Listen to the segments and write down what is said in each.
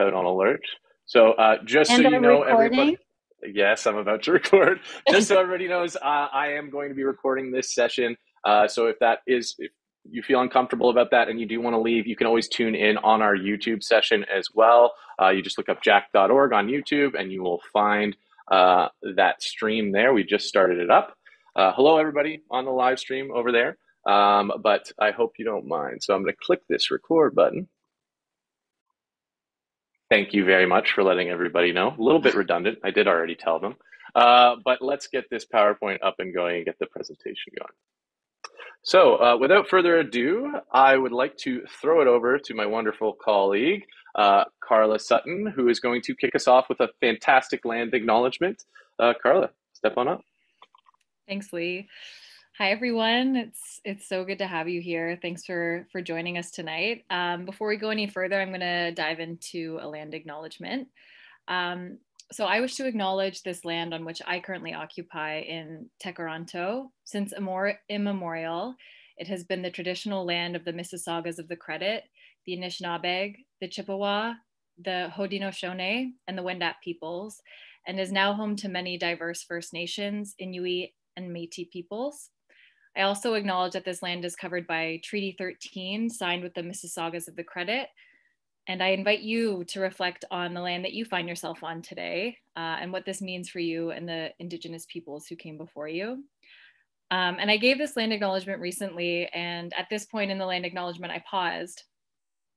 out on alert. So uh, just and so you know, recording? everybody. Yes, I'm about to record. Just so everybody knows, uh, I am going to be recording this session. Uh, so if that is, if you feel uncomfortable about that and you do want to leave, you can always tune in on our YouTube session as well. Uh, you just look up jack.org on YouTube and you will find uh, that stream there. We just started it up. Uh, hello, everybody on the live stream over there. Um, but I hope you don't mind. So I'm going to click this record button. Thank you very much for letting everybody know. A little bit redundant. I did already tell them. Uh, but let's get this PowerPoint up and going and get the presentation going. So uh, without further ado, I would like to throw it over to my wonderful colleague, uh, Carla Sutton, who is going to kick us off with a fantastic land acknowledgement. Uh, Carla, step on up. Thanks, Lee. Hi, everyone. It's it's so good to have you here. Thanks for for joining us tonight. Um, before we go any further, I'm going to dive into a land acknowledgement. Um, so I wish to acknowledge this land on which I currently occupy in Tkaronto. Since immemorial, it has been the traditional land of the Mississaugas of the Credit, the Anishinaabeg, the Chippewa, the Haudenosaunee, and the Wendat peoples, and is now home to many diverse First Nations, Inuit, and Métis peoples. I also acknowledge that this land is covered by Treaty 13, signed with the Mississaugas of the Credit. And I invite you to reflect on the land that you find yourself on today uh, and what this means for you and the Indigenous peoples who came before you. Um, and I gave this land acknowledgement recently, and at this point in the land acknowledgement, I paused.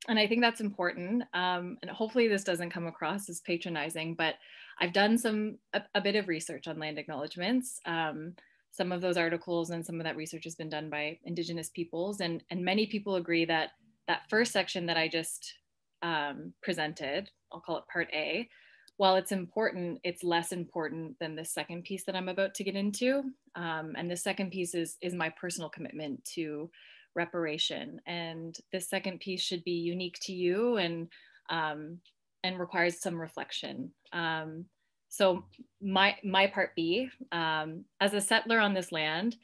And I think that's important. Um, and hopefully, this doesn't come across as patronizing, but I've done some a, a bit of research on land acknowledgements. Um, some of those articles and some of that research has been done by indigenous peoples. And, and many people agree that that first section that i just um, presented i'll call it part a while it's important it's less important than the second piece that i'm about to get into. Um, and the second piece is is my personal commitment to reparation. And this second piece should be unique to you and um, and requires some reflection. Um, so my, my part B, um, as a settler on this land,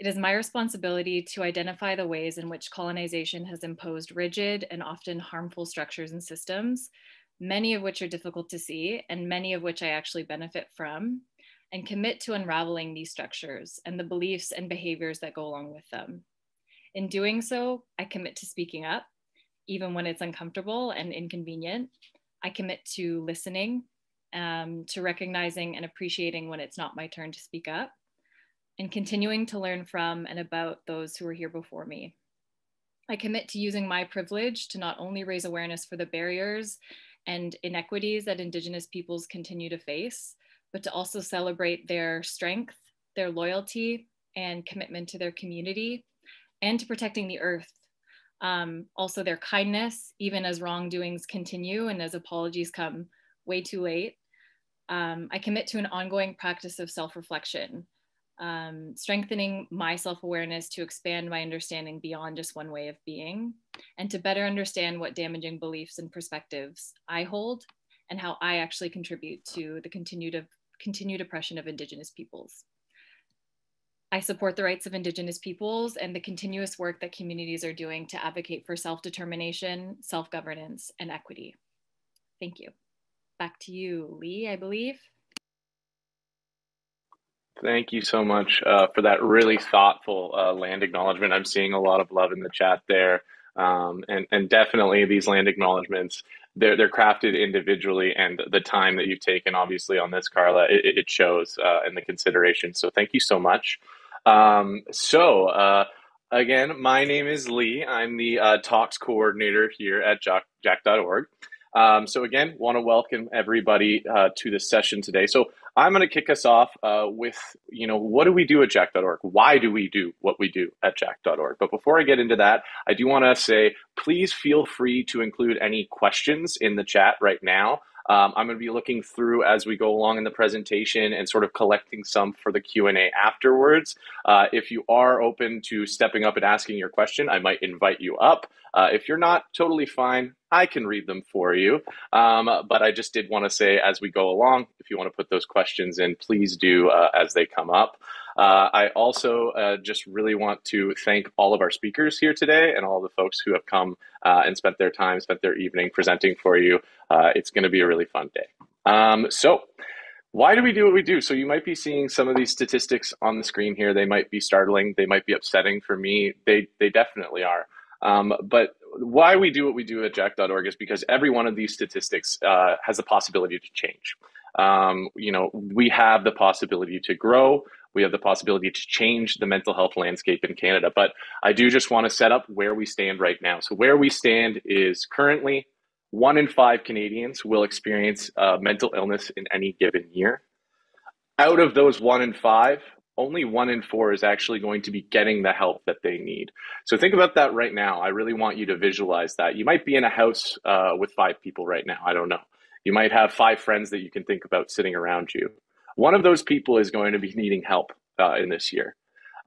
it is my responsibility to identify the ways in which colonization has imposed rigid and often harmful structures and systems, many of which are difficult to see and many of which I actually benefit from, and commit to unraveling these structures and the beliefs and behaviors that go along with them. In doing so, I commit to speaking up, even when it's uncomfortable and inconvenient. I commit to listening um, to recognizing and appreciating when it's not my turn to speak up, and continuing to learn from and about those who were here before me. I commit to using my privilege to not only raise awareness for the barriers and inequities that Indigenous peoples continue to face, but to also celebrate their strength, their loyalty, and commitment to their community, and to protecting the earth. Um, also, their kindness, even as wrongdoings continue and as apologies come way too late, um, I commit to an ongoing practice of self reflection, um, strengthening my self awareness to expand my understanding beyond just one way of being, and to better understand what damaging beliefs and perspectives I hold and how I actually contribute to the continued, continued oppression of Indigenous peoples. I support the rights of Indigenous peoples and the continuous work that communities are doing to advocate for self determination, self governance, and equity. Thank you back to you, Lee, I believe. Thank you so much uh, for that really thoughtful uh, land acknowledgement. I'm seeing a lot of love in the chat there. Um, and, and definitely these land acknowledgements, they're, they're crafted individually and the time that you've taken, obviously, on this, Carla, it, it shows uh, in the consideration. So thank you so much. Um, so, uh, again, my name is Lee. I'm the uh, talks coordinator here at jack, jack.org. Um, so again, want to welcome everybody uh, to this session today. So I'm going to kick us off uh, with, you know, what do we do at jack.org? Why do we do what we do at jack.org? But before I get into that, I do want to say, please feel free to include any questions in the chat right now. Um, I'm going to be looking through as we go along in the presentation and sort of collecting some for the Q&A afterwards. Uh, if you are open to stepping up and asking your question, I might invite you up. Uh, if you're not, totally fine. I can read them for you. Um, but I just did want to say as we go along, if you want to put those questions in, please do uh, as they come up. Uh, I also uh, just really want to thank all of our speakers here today and all the folks who have come uh, and spent their time, spent their evening presenting for you. Uh, it's going to be a really fun day. Um, so, why do we do what we do? So, you might be seeing some of these statistics on the screen here. They might be startling, they might be upsetting for me. They, they definitely are. Um, but why we do what we do at jack.org is because every one of these statistics uh, has the possibility to change. Um, you know, we have the possibility to grow. We have the possibility to change the mental health landscape in Canada. But I do just want to set up where we stand right now. So, where we stand is currently one in five Canadians will experience uh, mental illness in any given year. Out of those one in five, only one in four is actually going to be getting the help that they need. So think about that right now. I really want you to visualize that. You might be in a house uh, with five people right now. I don't know. You might have five friends that you can think about sitting around you. One of those people is going to be needing help uh, in this year.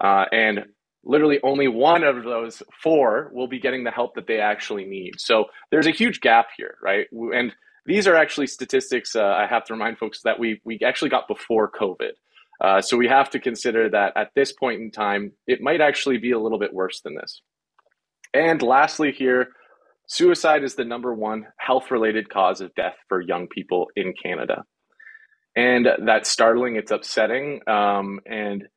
Uh, and literally only one of those four will be getting the help that they actually need. So there's a huge gap here, right? And these are actually statistics uh, I have to remind folks that we, we actually got before COVID. Uh, so we have to consider that at this point in time, it might actually be a little bit worse than this. And lastly, here, suicide is the number one health related cause of death for young people in Canada. And that's startling, it's upsetting. Um, and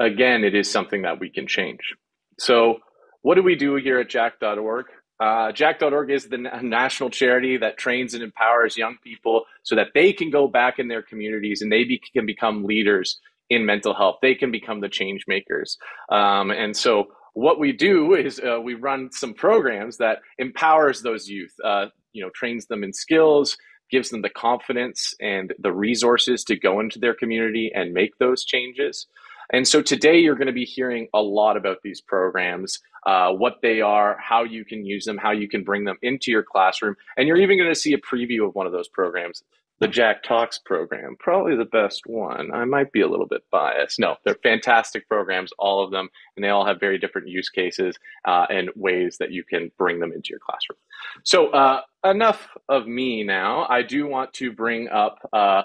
again, it is something that we can change. So, what do we do here at jack.org? Uh, Jack.org is the national charity that trains and empowers young people so that they can go back in their communities and they be- can become leaders in mental health. They can become the change makers. Um, and so, what we do is uh, we run some programs that empowers those youth. Uh, you know, trains them in skills, gives them the confidence and the resources to go into their community and make those changes. And so today you're going to be hearing a lot about these programs, uh, what they are, how you can use them, how you can bring them into your classroom. And you're even going to see a preview of one of those programs, the Jack Talks program, probably the best one. I might be a little bit biased. No, they're fantastic programs, all of them, and they all have very different use cases uh, and ways that you can bring them into your classroom. So, uh, enough of me now. I do want to bring up uh,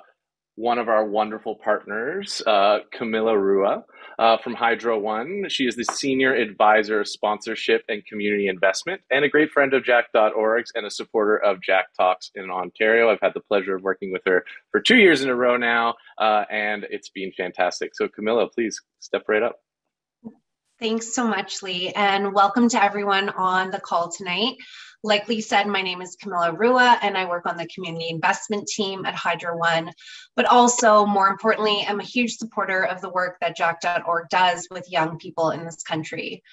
one of our wonderful partners, uh, Camilla Rua uh, from Hydro One. She is the Senior Advisor of Sponsorship and Community Investment and a great friend of Jack.org's and a supporter of Jack Talks in Ontario. I've had the pleasure of working with her for two years in a row now, uh, and it's been fantastic. So, Camilla, please step right up. Thanks so much, Lee, and welcome to everyone on the call tonight. Like Lee said, my name is Camilla Rua, and I work on the community investment team at Hydro One. But also, more importantly, I'm a huge supporter of the work that Jack.org does with young people in this country.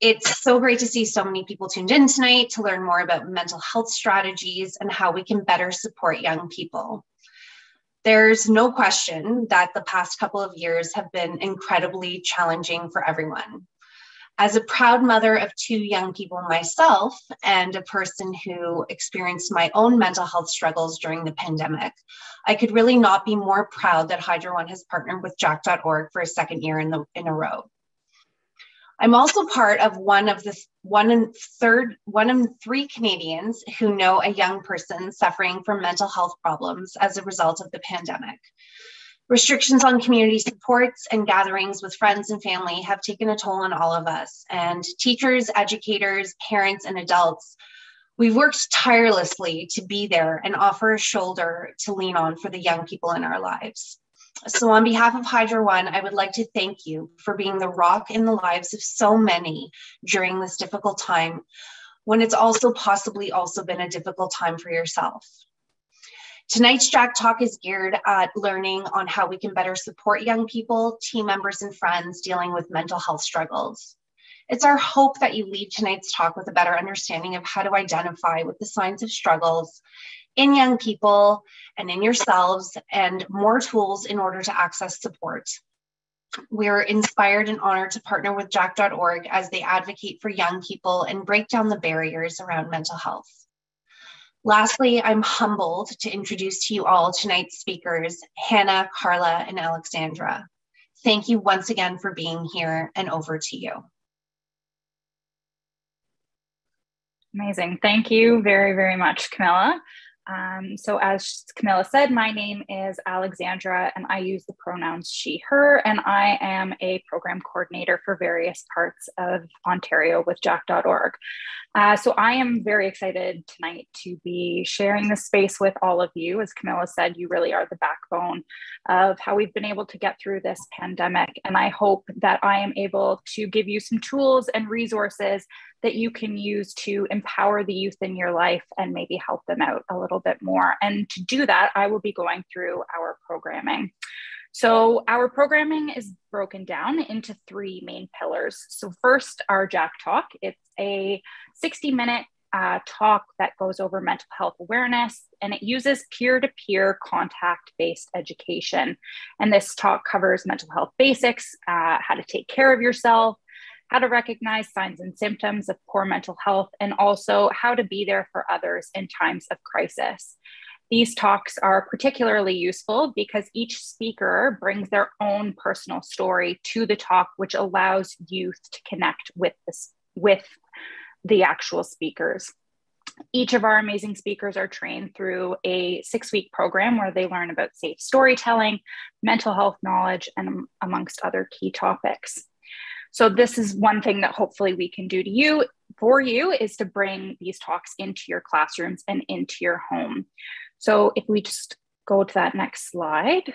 It's so great to see so many people tuned in tonight to learn more about mental health strategies and how we can better support young people. There's no question that the past couple of years have been incredibly challenging for everyone. As a proud mother of two young people myself, and a person who experienced my own mental health struggles during the pandemic, I could really not be more proud that Hydro One has partnered with Jack.org for a second year in, the, in a row. I'm also part of one of the one in third one in three Canadians who know a young person suffering from mental health problems as a result of the pandemic. Restrictions on community supports and gatherings with friends and family have taken a toll on all of us. And teachers, educators, parents, and adults, we've worked tirelessly to be there and offer a shoulder to lean on for the young people in our lives. So, on behalf of Hydro One, I would like to thank you for being the rock in the lives of so many during this difficult time, when it's also possibly also been a difficult time for yourself. Tonight's Jack Talk is geared at learning on how we can better support young people, team members, and friends dealing with mental health struggles. It's our hope that you leave tonight's talk with a better understanding of how to identify with the signs of struggles in young people and in yourselves and more tools in order to access support. We're inspired and honored to partner with Jack.org as they advocate for young people and break down the barriers around mental health. Lastly, I'm humbled to introduce to you all tonight's speakers, Hannah, Carla, and Alexandra. Thank you once again for being here and over to you. Amazing. Thank you very, very much, Camilla. Um, so as Camilla said, my name is Alexandra and I use the pronouns she, her, and I am a program coordinator for various parts of Ontario with jack.org. Uh, so I am very excited tonight to be sharing this space with all of you. As Camilla said, you really are the backbone of how we've been able to get through this pandemic. And I hope that I am able to give you some tools and resources that you can use to empower the youth in your life and maybe help them out a little bit more. And to do that, I will be going through our programming. So, our programming is broken down into three main pillars. So, first, our Jack Talk. It's a 60 minute uh, talk that goes over mental health awareness and it uses peer to peer contact based education. And this talk covers mental health basics, uh, how to take care of yourself, how to recognize signs and symptoms of poor mental health, and also how to be there for others in times of crisis. These talks are particularly useful because each speaker brings their own personal story to the talk, which allows youth to connect with, with the actual speakers. Each of our amazing speakers are trained through a six week program where they learn about safe storytelling, mental health knowledge, and um, amongst other key topics. So this is one thing that hopefully we can do to you for you is to bring these talks into your classrooms and into your home. So if we just go to that next slide,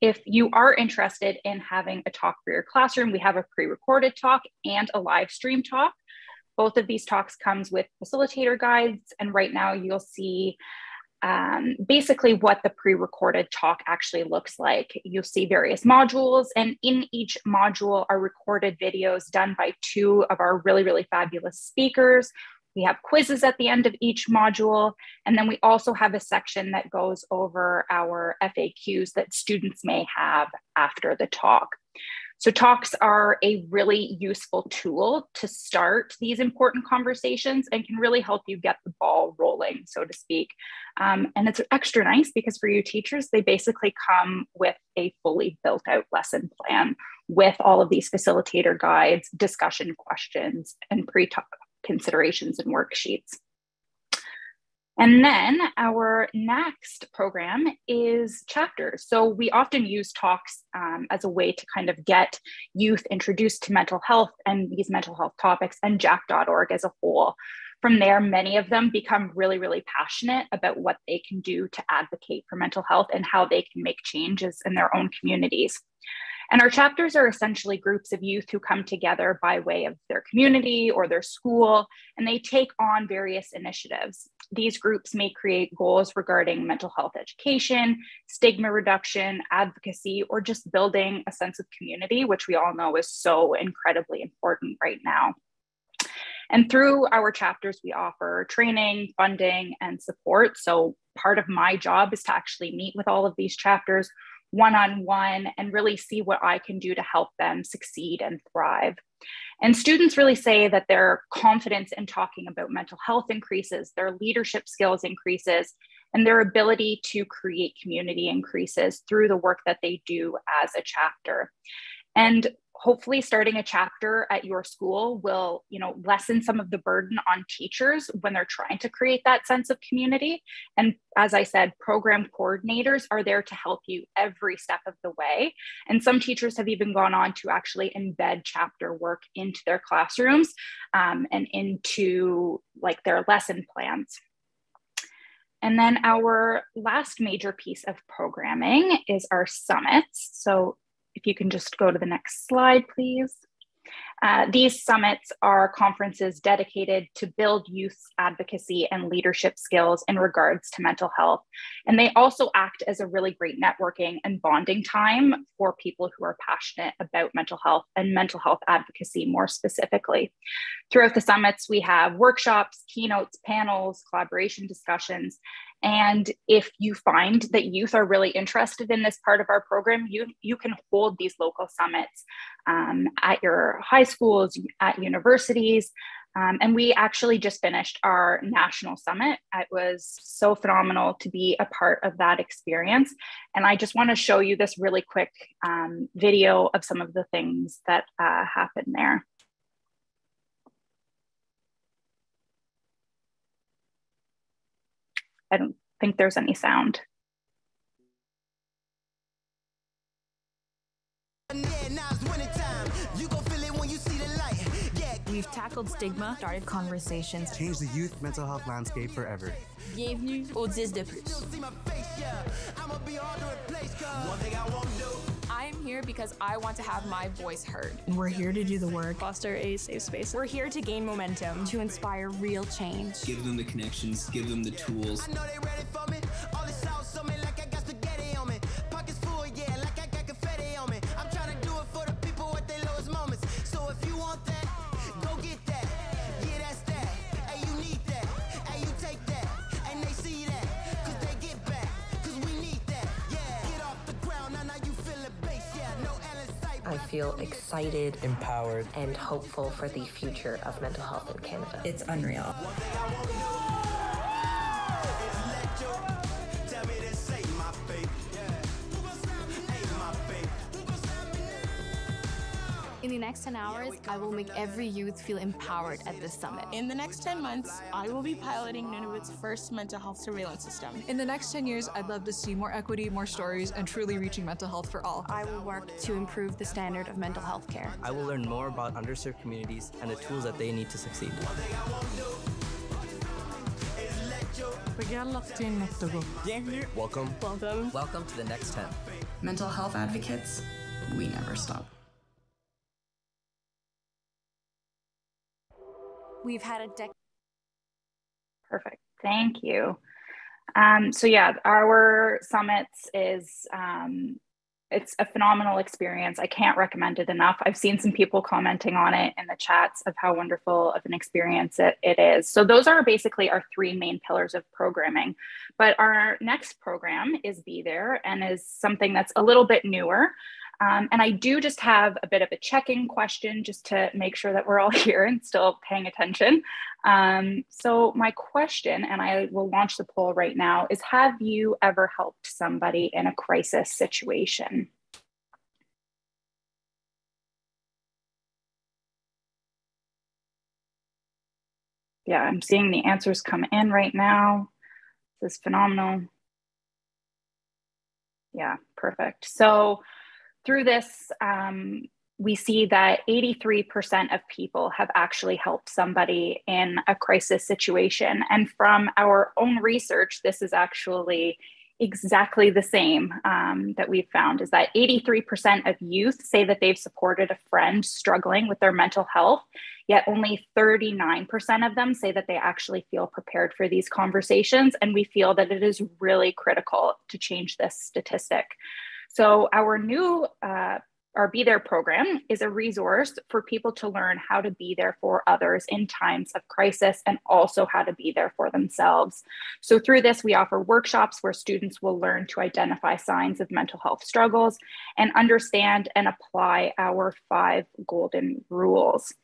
if you are interested in having a talk for your classroom, we have a pre-recorded talk and a live stream talk. Both of these talks comes with facilitator guides. And right now you'll see um, basically what the pre-recorded talk actually looks like. You'll see various modules and in each module are recorded videos done by two of our really, really fabulous speakers. We have quizzes at the end of each module. And then we also have a section that goes over our FAQs that students may have after the talk. So, talks are a really useful tool to start these important conversations and can really help you get the ball rolling, so to speak. Um, and it's extra nice because for you teachers, they basically come with a fully built out lesson plan with all of these facilitator guides, discussion questions, and pre-talk considerations and worksheets. And then our next program is chapters. So we often use talks um, as a way to kind of get youth introduced to mental health and these mental health topics and jack.org as a whole. From there, many of them become really, really passionate about what they can do to advocate for mental health and how they can make changes in their own communities. And our chapters are essentially groups of youth who come together by way of their community or their school, and they take on various initiatives. These groups may create goals regarding mental health education, stigma reduction, advocacy, or just building a sense of community, which we all know is so incredibly important right now. And through our chapters, we offer training, funding, and support. So, part of my job is to actually meet with all of these chapters, one on one and really see what I can do to help them succeed and thrive. And students really say that their confidence in talking about mental health increases, their leadership skills increases, and their ability to create community increases through the work that they do as a chapter. And hopefully starting a chapter at your school will you know lessen some of the burden on teachers when they're trying to create that sense of community. And as i said program coordinators are there to help you every step of the way. And some teachers have even gone on to actually embed chapter work into their classrooms um, and into like their lesson plans. And then our last major piece of programming is our summits. So if you can just go to the next slide, please. Uh, these summits are conferences dedicated to build youth advocacy and leadership skills in regards to mental health. And they also act as a really great networking and bonding time for people who are passionate about mental health and mental health advocacy more specifically. Throughout the summits, we have workshops, keynotes, panels, collaboration discussions, and if you find that youth are really interested in this part of our program, you, you can hold these local summits um, at your high schools, at universities. Um, and we actually just finished our national summit. It was so phenomenal to be a part of that experience. And I just want to show you this really quick um, video of some of the things that uh, happened there. I don't think there's any sound. We've tackled stigma, started conversations, changed the youth mental health landscape forever. Bienvenue au 10 de plus. I am here because I want to have my voice heard. And we're here to do the work, foster a safe space. We're here to gain momentum, to inspire real change. Give them the connections, give them the tools. Feel excited, empowered, and hopeful for the future of mental health in Canada. It's unreal. The next 10 hours, I will make every youth feel empowered at this summit. In the next 10 months, I will be piloting Nunavut's first mental health surveillance system. In the next 10 years, I'd love to see more equity, more stories, and truly reaching mental health for all. I will work to improve the standard of mental health care. I will learn more about underserved communities and the tools that they need to succeed. Bienvenue. Welcome. Welcome. Welcome to the next 10. Mental health advocates, we never stop. We've had a decade. Perfect. Thank you. Um, so yeah, our summits is um, it's a phenomenal experience. I can't recommend it enough. I've seen some people commenting on it in the chats of how wonderful of an experience it, it is. So those are basically our three main pillars of programming. But our next program is Be There and is something that's a little bit newer. Um, and I do just have a bit of a check-in question just to make sure that we're all here and still paying attention. Um, so my question, and I will launch the poll right now, is have you ever helped somebody in a crisis situation? Yeah, I'm seeing the answers come in right now. This is phenomenal. Yeah, perfect. So through this, um, we see that 83% of people have actually helped somebody in a crisis situation. And from our own research, this is actually exactly the same um, that we've found is that 83% of youth say that they've supported a friend struggling with their mental health, yet only 39% of them say that they actually feel prepared for these conversations. And we feel that it is really critical to change this statistic. So our new uh, our Be There program is a resource for people to learn how to be there for others in times of crisis and also how to be there for themselves. So, through this, we offer workshops where students will learn to identify signs of mental health struggles and understand and apply our five golden rules.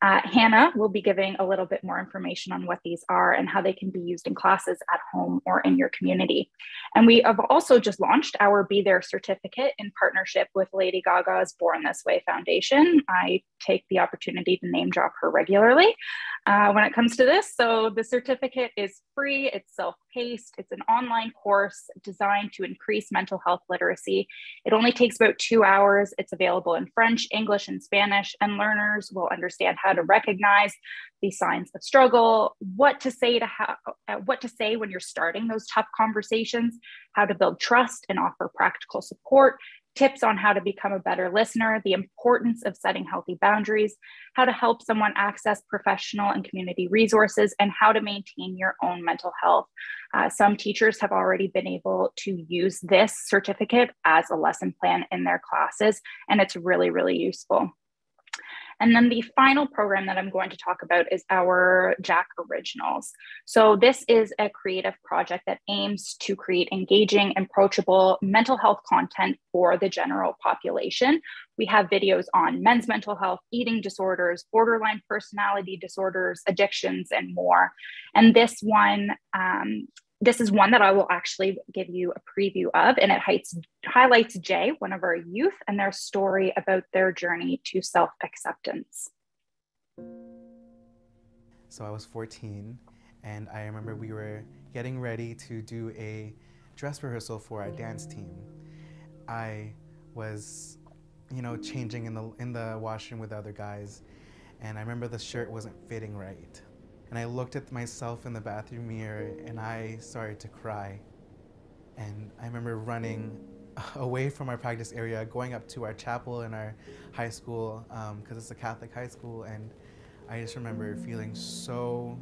Uh, Hannah will be giving a little bit more information on what these are and how they can be used in classes at home or in your community. And we have also just launched our Be There certificate in partnership with Lady Gaga's Born This Way Foundation. I take the opportunity to name drop her regularly uh, when it comes to this. So the certificate is free, it's self paced, it's an online course designed to increase mental health literacy. It only takes about two hours. It's available in French, English, and Spanish, and learners will understand how how to recognize the signs of struggle, what to say to how, uh, what to say when you're starting those tough conversations, how to build trust and offer practical support, tips on how to become a better listener, the importance of setting healthy boundaries, how to help someone access professional and community resources, and how to maintain your own mental health. Uh, some teachers have already been able to use this certificate as a lesson plan in their classes, and it's really, really useful. And then the final program that I'm going to talk about is our Jack Originals. So this is a creative project that aims to create engaging, approachable mental health content for the general population. We have videos on men's mental health, eating disorders, borderline personality disorders, addictions, and more. And this one um, this is one that I will actually give you a preview of, and it highlights, highlights Jay, one of our youth, and their story about their journey to self acceptance. So I was 14 And I remember we were getting ready to do a dress rehearsal for our dance team. I was, you know, changing in the in the washroom with other guys, and I remember the shirt wasn't fitting right. And I looked at myself in the bathroom mirror and I started to cry. And I remember running away from our practice area, going up to our chapel in our high school, because um, it's a Catholic high school, and I just remember feeling so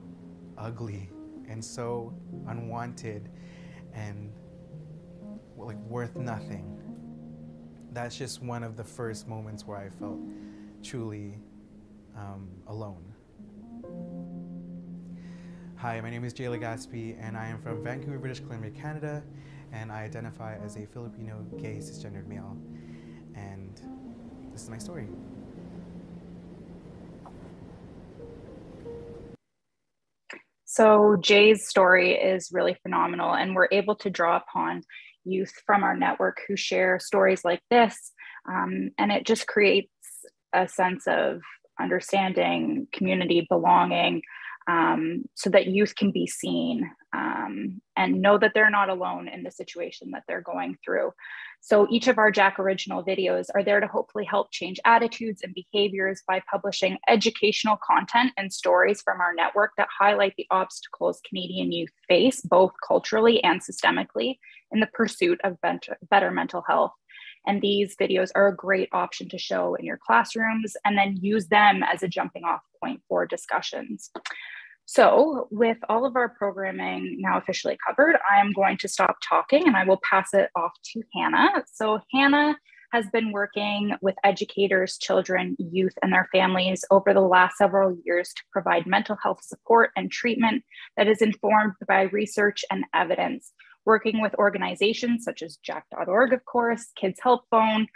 ugly and so unwanted and like worth nothing. That's just one of the first moments where I felt truly um, alone. Hi, my name is Jay Legaspi, and I am from Vancouver, British Columbia, Canada, and I identify as a Filipino gay cisgendered male. And this is my story. So, Jay's story is really phenomenal, and we're able to draw upon youth from our network who share stories like this. Um, and it just creates a sense of understanding, community, belonging, um, so that youth can be seen um, and know that they're not alone in the situation that they're going through. So each of our Jack original videos are there to hopefully help change attitudes and behaviors by publishing educational content and stories from our network that highlight the obstacles Canadian youth face, both culturally and systemically, in the pursuit of better mental health. And these videos are a great option to show in your classrooms and then use them as a jumping off point for discussions. So, with all of our programming now officially covered, I am going to stop talking and I will pass it off to Hannah. So, Hannah has been working with educators, children, youth, and their families over the last several years to provide mental health support and treatment that is informed by research and evidence, working with organizations such as Jack.org, of course, Kids Help Phone,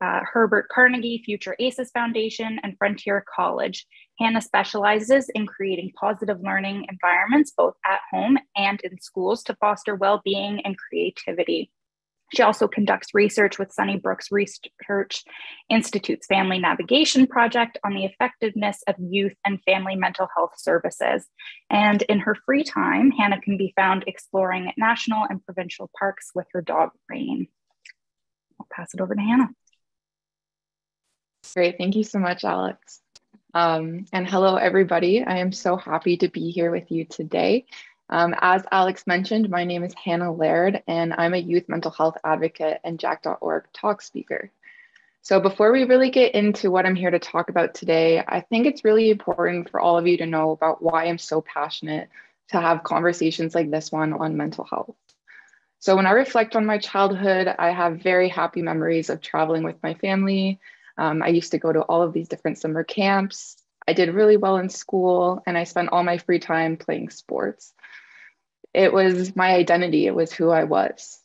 uh, Herbert Carnegie Future ACES Foundation, and Frontier College. Hannah specializes in creating positive learning environments both at home and in schools to foster well being and creativity. She also conducts research with Sunnybrook's Research Institute's Family Navigation Project on the effectiveness of youth and family mental health services. And in her free time, Hannah can be found exploring national and provincial parks with her dog, Rain. I'll pass it over to Hannah. Great. Thank you so much, Alex. Um, and hello, everybody. I am so happy to be here with you today. Um, as Alex mentioned, my name is Hannah Laird, and I'm a youth mental health advocate and Jack.org talk speaker. So before we really get into what I'm here to talk about today, I think it's really important for all of you to know about why I'm so passionate to have conversations like this one on mental health. So when I reflect on my childhood, I have very happy memories of traveling with my family, um, I used to go to all of these different summer camps. I did really well in school and I spent all my free time playing sports. It was my identity, it was who I was.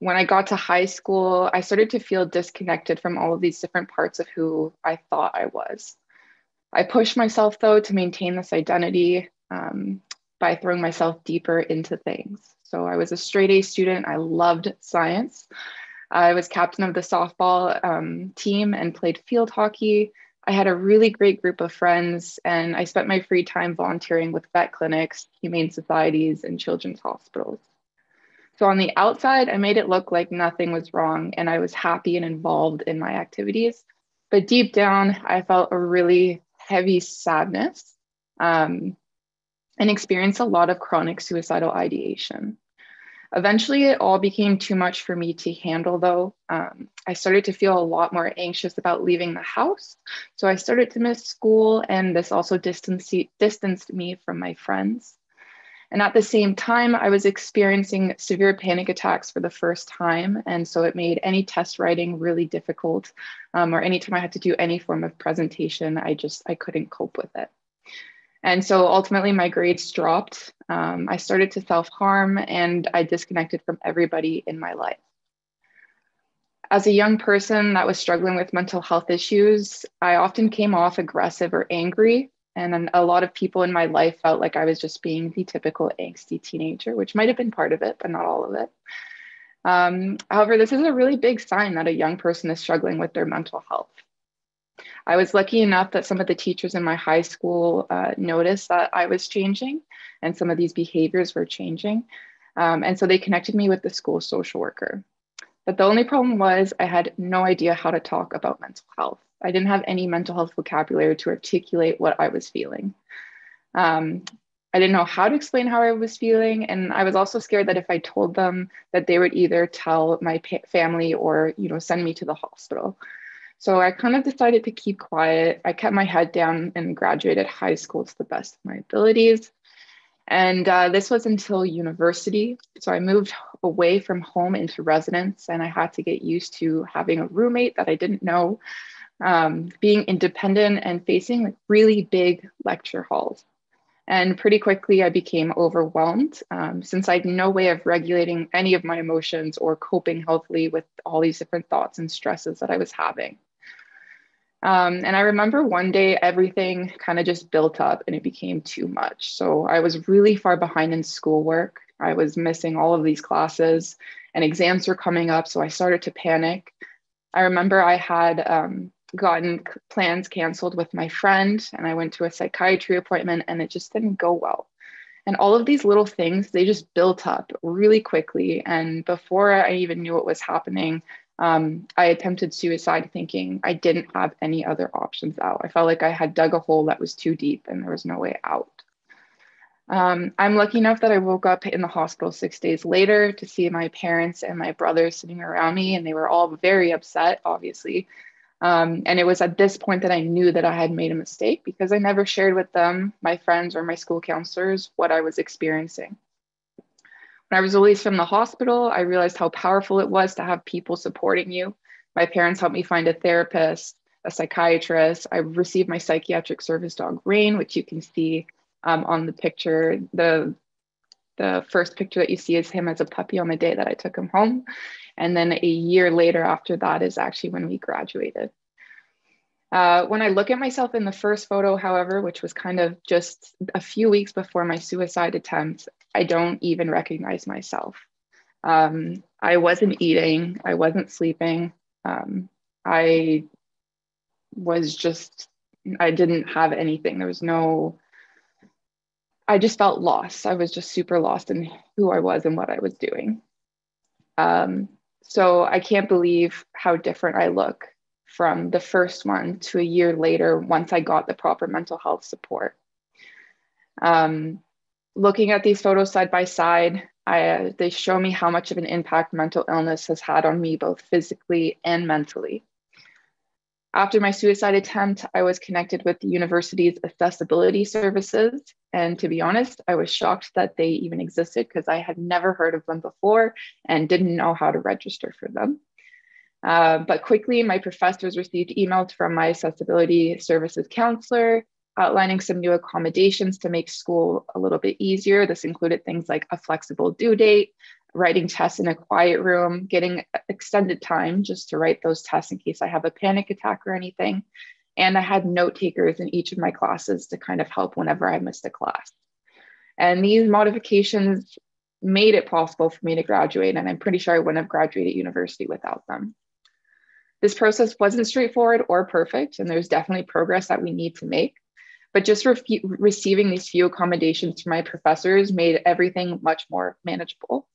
When I got to high school, I started to feel disconnected from all of these different parts of who I thought I was. I pushed myself, though, to maintain this identity um, by throwing myself deeper into things. So I was a straight A student. I loved science. I was captain of the softball um, team and played field hockey. I had a really great group of friends, and I spent my free time volunteering with vet clinics, humane societies, and children's hospitals. So, on the outside, I made it look like nothing was wrong and I was happy and involved in my activities. But deep down, I felt a really heavy sadness um, and experienced a lot of chronic suicidal ideation. Eventually, it all became too much for me to handle, though. Um, I started to feel a lot more anxious about leaving the house. So I started to miss school, and this also distanced, distanced me from my friends. And at the same time, I was experiencing severe panic attacks for the first time. And so it made any test writing really difficult, um, or anytime I had to do any form of presentation, I just, I couldn't cope with it. And so ultimately, my grades dropped. Um, I started to self harm and I disconnected from everybody in my life. As a young person that was struggling with mental health issues, I often came off aggressive or angry. And a lot of people in my life felt like I was just being the typical angsty teenager, which might have been part of it, but not all of it. Um, however, this is a really big sign that a young person is struggling with their mental health. I was lucky enough that some of the teachers in my high school uh, noticed that I was changing and some of these behaviors were changing. Um, and so they connected me with the school social worker. But the only problem was I had no idea how to talk about mental health. I didn't have any mental health vocabulary to articulate what I was feeling. Um, I didn't know how to explain how I was feeling. And I was also scared that if I told them that they would either tell my family or, you know, send me to the hospital. So I kind of decided to keep quiet. I kept my head down and graduated high school to the best of my abilities. And uh, this was until university. So I moved away from home into residence and I had to get used to having a roommate that I didn't know, um, being independent and facing like really big lecture halls. And pretty quickly, I became overwhelmed um, since I had no way of regulating any of my emotions or coping healthily with all these different thoughts and stresses that I was having. Um, and I remember one day everything kind of just built up and it became too much. So I was really far behind in schoolwork. I was missing all of these classes and exams were coming up. So I started to panic. I remember I had um, gotten plans canceled with my friend and I went to a psychiatry appointment and it just didn't go well. And all of these little things, they just built up really quickly. And before I even knew what was happening, um, I attempted suicide thinking I didn't have any other options out. I felt like I had dug a hole that was too deep and there was no way out. Um, I'm lucky enough that I woke up in the hospital six days later to see my parents and my brother sitting around me, and they were all very upset, obviously, um, and it was at this point that I knew that I had made a mistake because I never shared with them, my friends, or my school counselors what I was experiencing. When I was released from the hospital, I realized how powerful it was to have people supporting you. My parents helped me find a therapist, a psychiatrist. I received my psychiatric service dog, Rain, which you can see um, on the picture. The, the first picture that you see is him as a puppy on the day that I took him home. And then a year later after that is actually when we graduated. Uh, when I look at myself in the first photo, however, which was kind of just a few weeks before my suicide attempt, I don't even recognize myself. Um, I wasn't eating, I wasn't sleeping. Um, I was just, I didn't have anything. There was no, I just felt lost. I was just super lost in who I was and what I was doing. Um, so I can't believe how different I look from the first one to a year later once I got the proper mental health support. Um, looking at these photos side by side, I, uh, they show me how much of an impact mental illness has had on me, both physically and mentally. After my suicide attempt, I was connected with the university's accessibility services. And to be honest, I was shocked that they even existed because I had never heard of them before and didn't know how to register for them. Uh, but quickly, my professors received emails from my accessibility services counselor outlining some new accommodations to make school a little bit easier. This included things like a flexible due date, writing tests in a quiet room, getting extended time just to write those tests in case I have a panic attack or anything. And I had note takers in each of my classes to kind of help whenever I missed a class. And these modifications made it possible for me to graduate. And I'm pretty sure I wouldn't have graduated university without them. This process wasn't straightforward or perfect, and there's definitely progress that we need to make. But just re- receiving these few accommodations from my professors made everything much more manageable.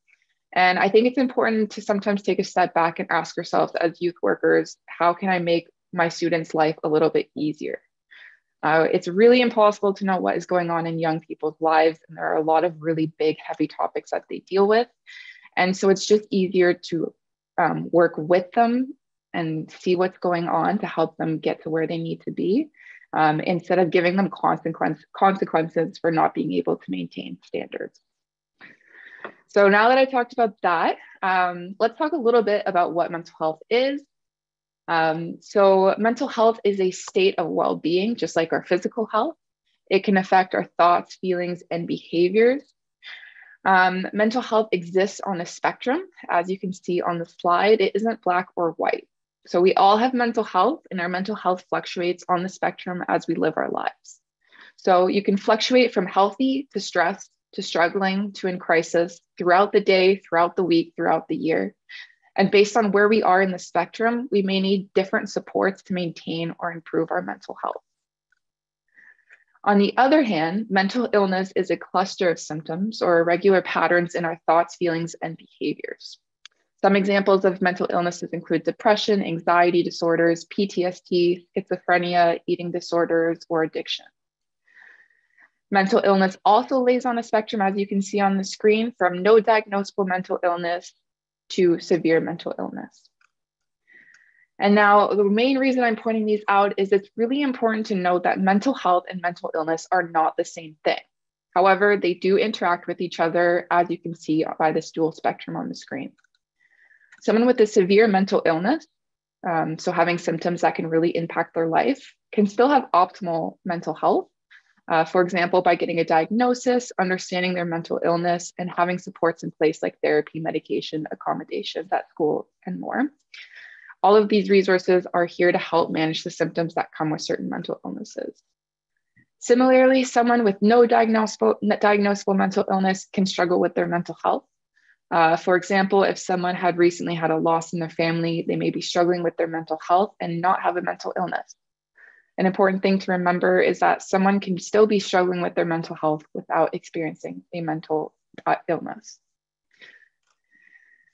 And I think it's important to sometimes take a step back and ask yourselves as youth workers, how can I make my students' life a little bit easier? Uh, it's really impossible to know what is going on in young people's lives. And there are a lot of really big, heavy topics that they deal with. And so it's just easier to um, work with them and see what's going on to help them get to where they need to be um, instead of giving them consequence, consequences for not being able to maintain standards. So now that I talked about that, um, let's talk a little bit about what mental health is. Um, so mental health is a state of well-being, just like our physical health. It can affect our thoughts, feelings, and behaviors. Um, mental health exists on a spectrum. As you can see on the slide, it isn't black or white. So we all have mental health, and our mental health fluctuates on the spectrum as we live our lives. So you can fluctuate from healthy to stressed to struggling to in crisis throughout the day, throughout the week, throughout the year. And based on where we are in the spectrum, we may need different supports to maintain or improve our mental health. On the other hand, mental illness is a cluster of symptoms or irregular patterns in our thoughts, feelings, and behaviors. Some examples of mental illnesses include depression, anxiety disorders, PTSD, schizophrenia, eating disorders, or addiction. Mental illness also lays on a spectrum, as you can see on the screen, from no diagnosable mental illness to severe mental illness. And now, the main reason I'm pointing these out is it's really important to note that mental health and mental illness are not the same thing. However, they do interact with each other, as you can see by this dual spectrum on the screen. Someone with a severe mental illness, um, so having symptoms that can really impact their life, can still have optimal mental health. Uh, for example, by getting a diagnosis, understanding their mental illness, and having supports in place like therapy, medication, accommodations at school, and more. All of these resources are here to help manage the symptoms that come with certain mental illnesses. Similarly, someone with no diagnosable, diagnosable mental illness can struggle with their mental health. Uh, for example, if someone had recently had a loss in their family, they may be struggling with their mental health and not have a mental illness. An important thing to remember is that someone can still be struggling with their mental health without experiencing a mental uh, illness.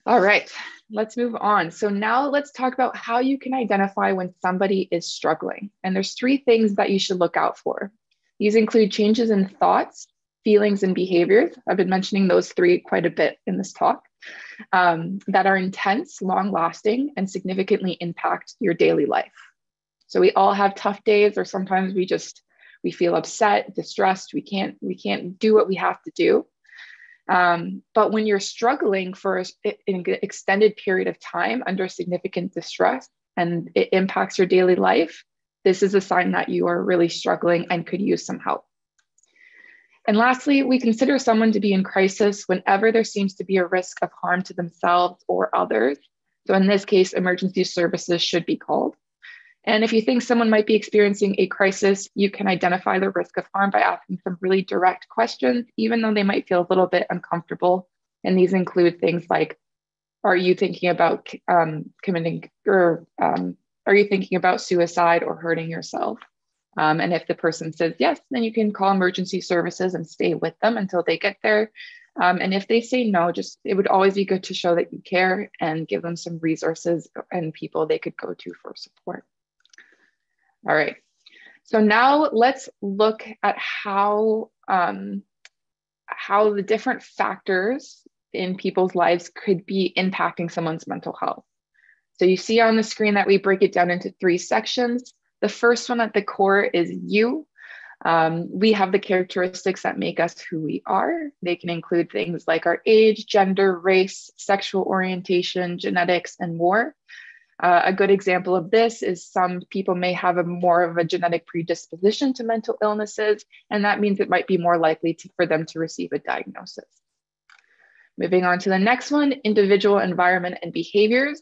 All right, let's move on. So now let's talk about how you can identify when somebody is struggling. And there's three things that you should look out for. These include changes in thoughts, feelings, and behaviors. I've been mentioning those three quite a bit in this talk um, that are intense, long lasting, and significantly impact your daily life. So we all have tough days, or sometimes we just we feel upset, distressed. We can't we can't do what we have to do. Um, but when you're struggling for an extended period of time under significant distress and it impacts your daily life, this is a sign that you are really struggling and could use some help. And lastly, we consider someone to be in crisis whenever there seems to be a risk of harm to themselves or others. So, in this case, emergency services should be called. And if you think someone might be experiencing a crisis, you can identify the risk of harm by asking some really direct questions, even though they might feel a little bit uncomfortable. And these include things like Are you thinking about um, committing or um, are you thinking about suicide or hurting yourself? Um, and if the person says yes, then you can call emergency services and stay with them until they get there. Um, and if they say no, just it would always be good to show that you care and give them some resources and people they could go to for support. All right. So now let's look at how um, how the different factors in people's lives could be impacting someone's mental health. So you see on the screen that we break it down into three sections. The first one at the core is you. Um, we have the characteristics that make us who we are. They can include things like our age, gender, race, sexual orientation, genetics, and more. Uh, a good example of this is some people may have a more of a genetic predisposition to mental illnesses, and that means it might be more likely to, for them to receive a diagnosis. Moving on to the next one, individual environment and behaviors.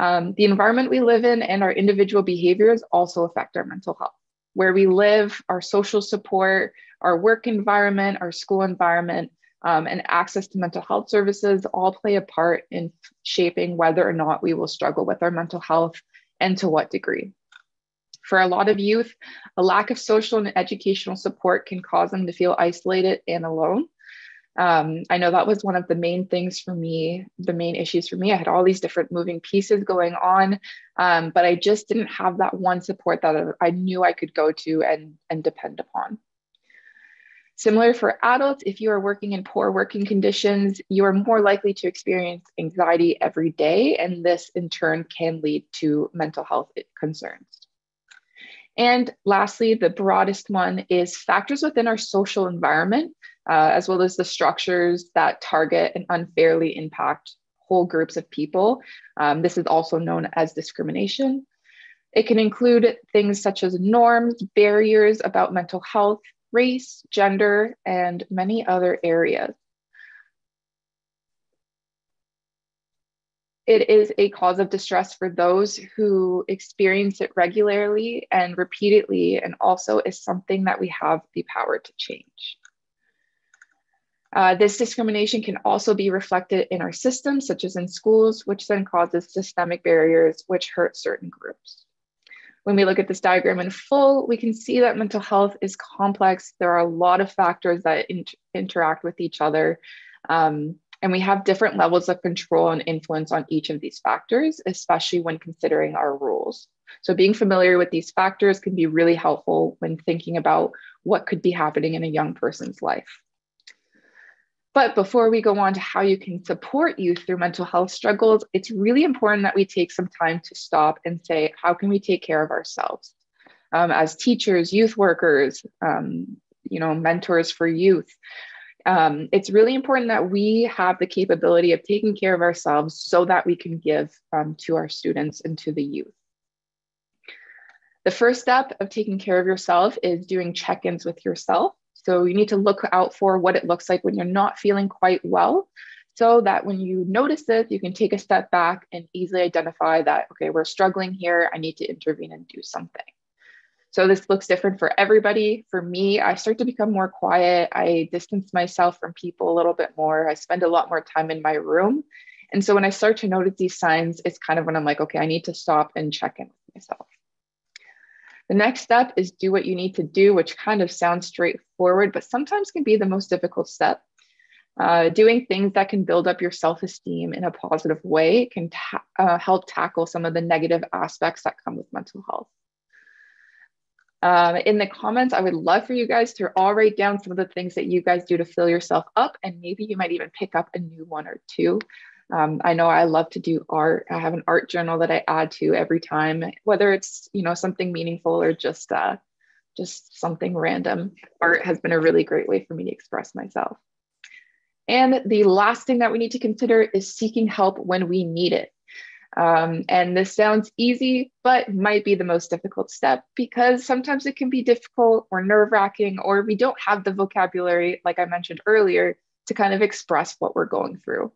Um, the environment we live in and our individual behaviors also affect our mental health. Where we live, our social support, our work environment, our school environment, um, and access to mental health services all play a part in shaping whether or not we will struggle with our mental health and to what degree. For a lot of youth, a lack of social and educational support can cause them to feel isolated and alone. Um, I know that was one of the main things for me, the main issues for me. I had all these different moving pieces going on, um, but I just didn't have that one support that I knew I could go to and, and depend upon. Similar for adults, if you are working in poor working conditions, you are more likely to experience anxiety every day, and this in turn can lead to mental health concerns. And lastly, the broadest one is factors within our social environment, uh, as well as the structures that target and unfairly impact whole groups of people. Um, this is also known as discrimination. It can include things such as norms, barriers about mental health, race, gender, and many other areas. It is a cause of distress for those who experience it regularly and repeatedly, and also is something that we have the power to change. Uh, this discrimination can also be reflected in our systems, such as in schools, which then causes systemic barriers which hurt certain groups. When we look at this diagram in full, we can see that mental health is complex. There are a lot of factors that interact with each other. Um, and we have different levels of control and influence on each of these factors, especially when considering our rules. So being familiar with these factors can be really helpful when thinking about what could be happening in a young person's life. But before we go on to how you can support youth through mental health struggles, it's really important that we take some time to stop and say, how can we take care of ourselves? Um, as teachers, youth workers, um, you know, mentors for youth, um, it's really important that we have the capability of taking care of ourselves so that we can give um, to our students and to the youth. The first step of taking care of yourself is doing check ins with yourself. So you need to look out for what it looks like when you're not feeling quite well so that when you notice this, you can take a step back and easily identify that, okay, we're struggling here. I need to intervene and do something. So this looks different for everybody. For me, I start to become more quiet. I distance myself from people a little bit more. I spend a lot more time in my room. And so when I start to notice these signs, it's kind of when I'm like, okay, I need to stop and check in with myself. The next step is do what you need to do, which kind of sounds straightforward, but sometimes can be the most difficult step. Uh, doing things that can build up your self esteem in a positive way can ta- uh, help tackle some of the negative aspects that come with mental health. Um, in the comments, I would love for you guys to all write down some of the things that you guys do to fill yourself up, and maybe you might even pick up a new one or two. Um, I know I love to do art. I have an art journal that I add to every time, whether it's you know something meaningful or just uh, just something random. Art has been a really great way for me to express myself. And the last thing that we need to consider is seeking help when we need it. Um, and this sounds easy, but might be the most difficult step because sometimes it can be difficult or nerve wracking, or we don't have the vocabulary, like I mentioned earlier, to kind of express what we're going through.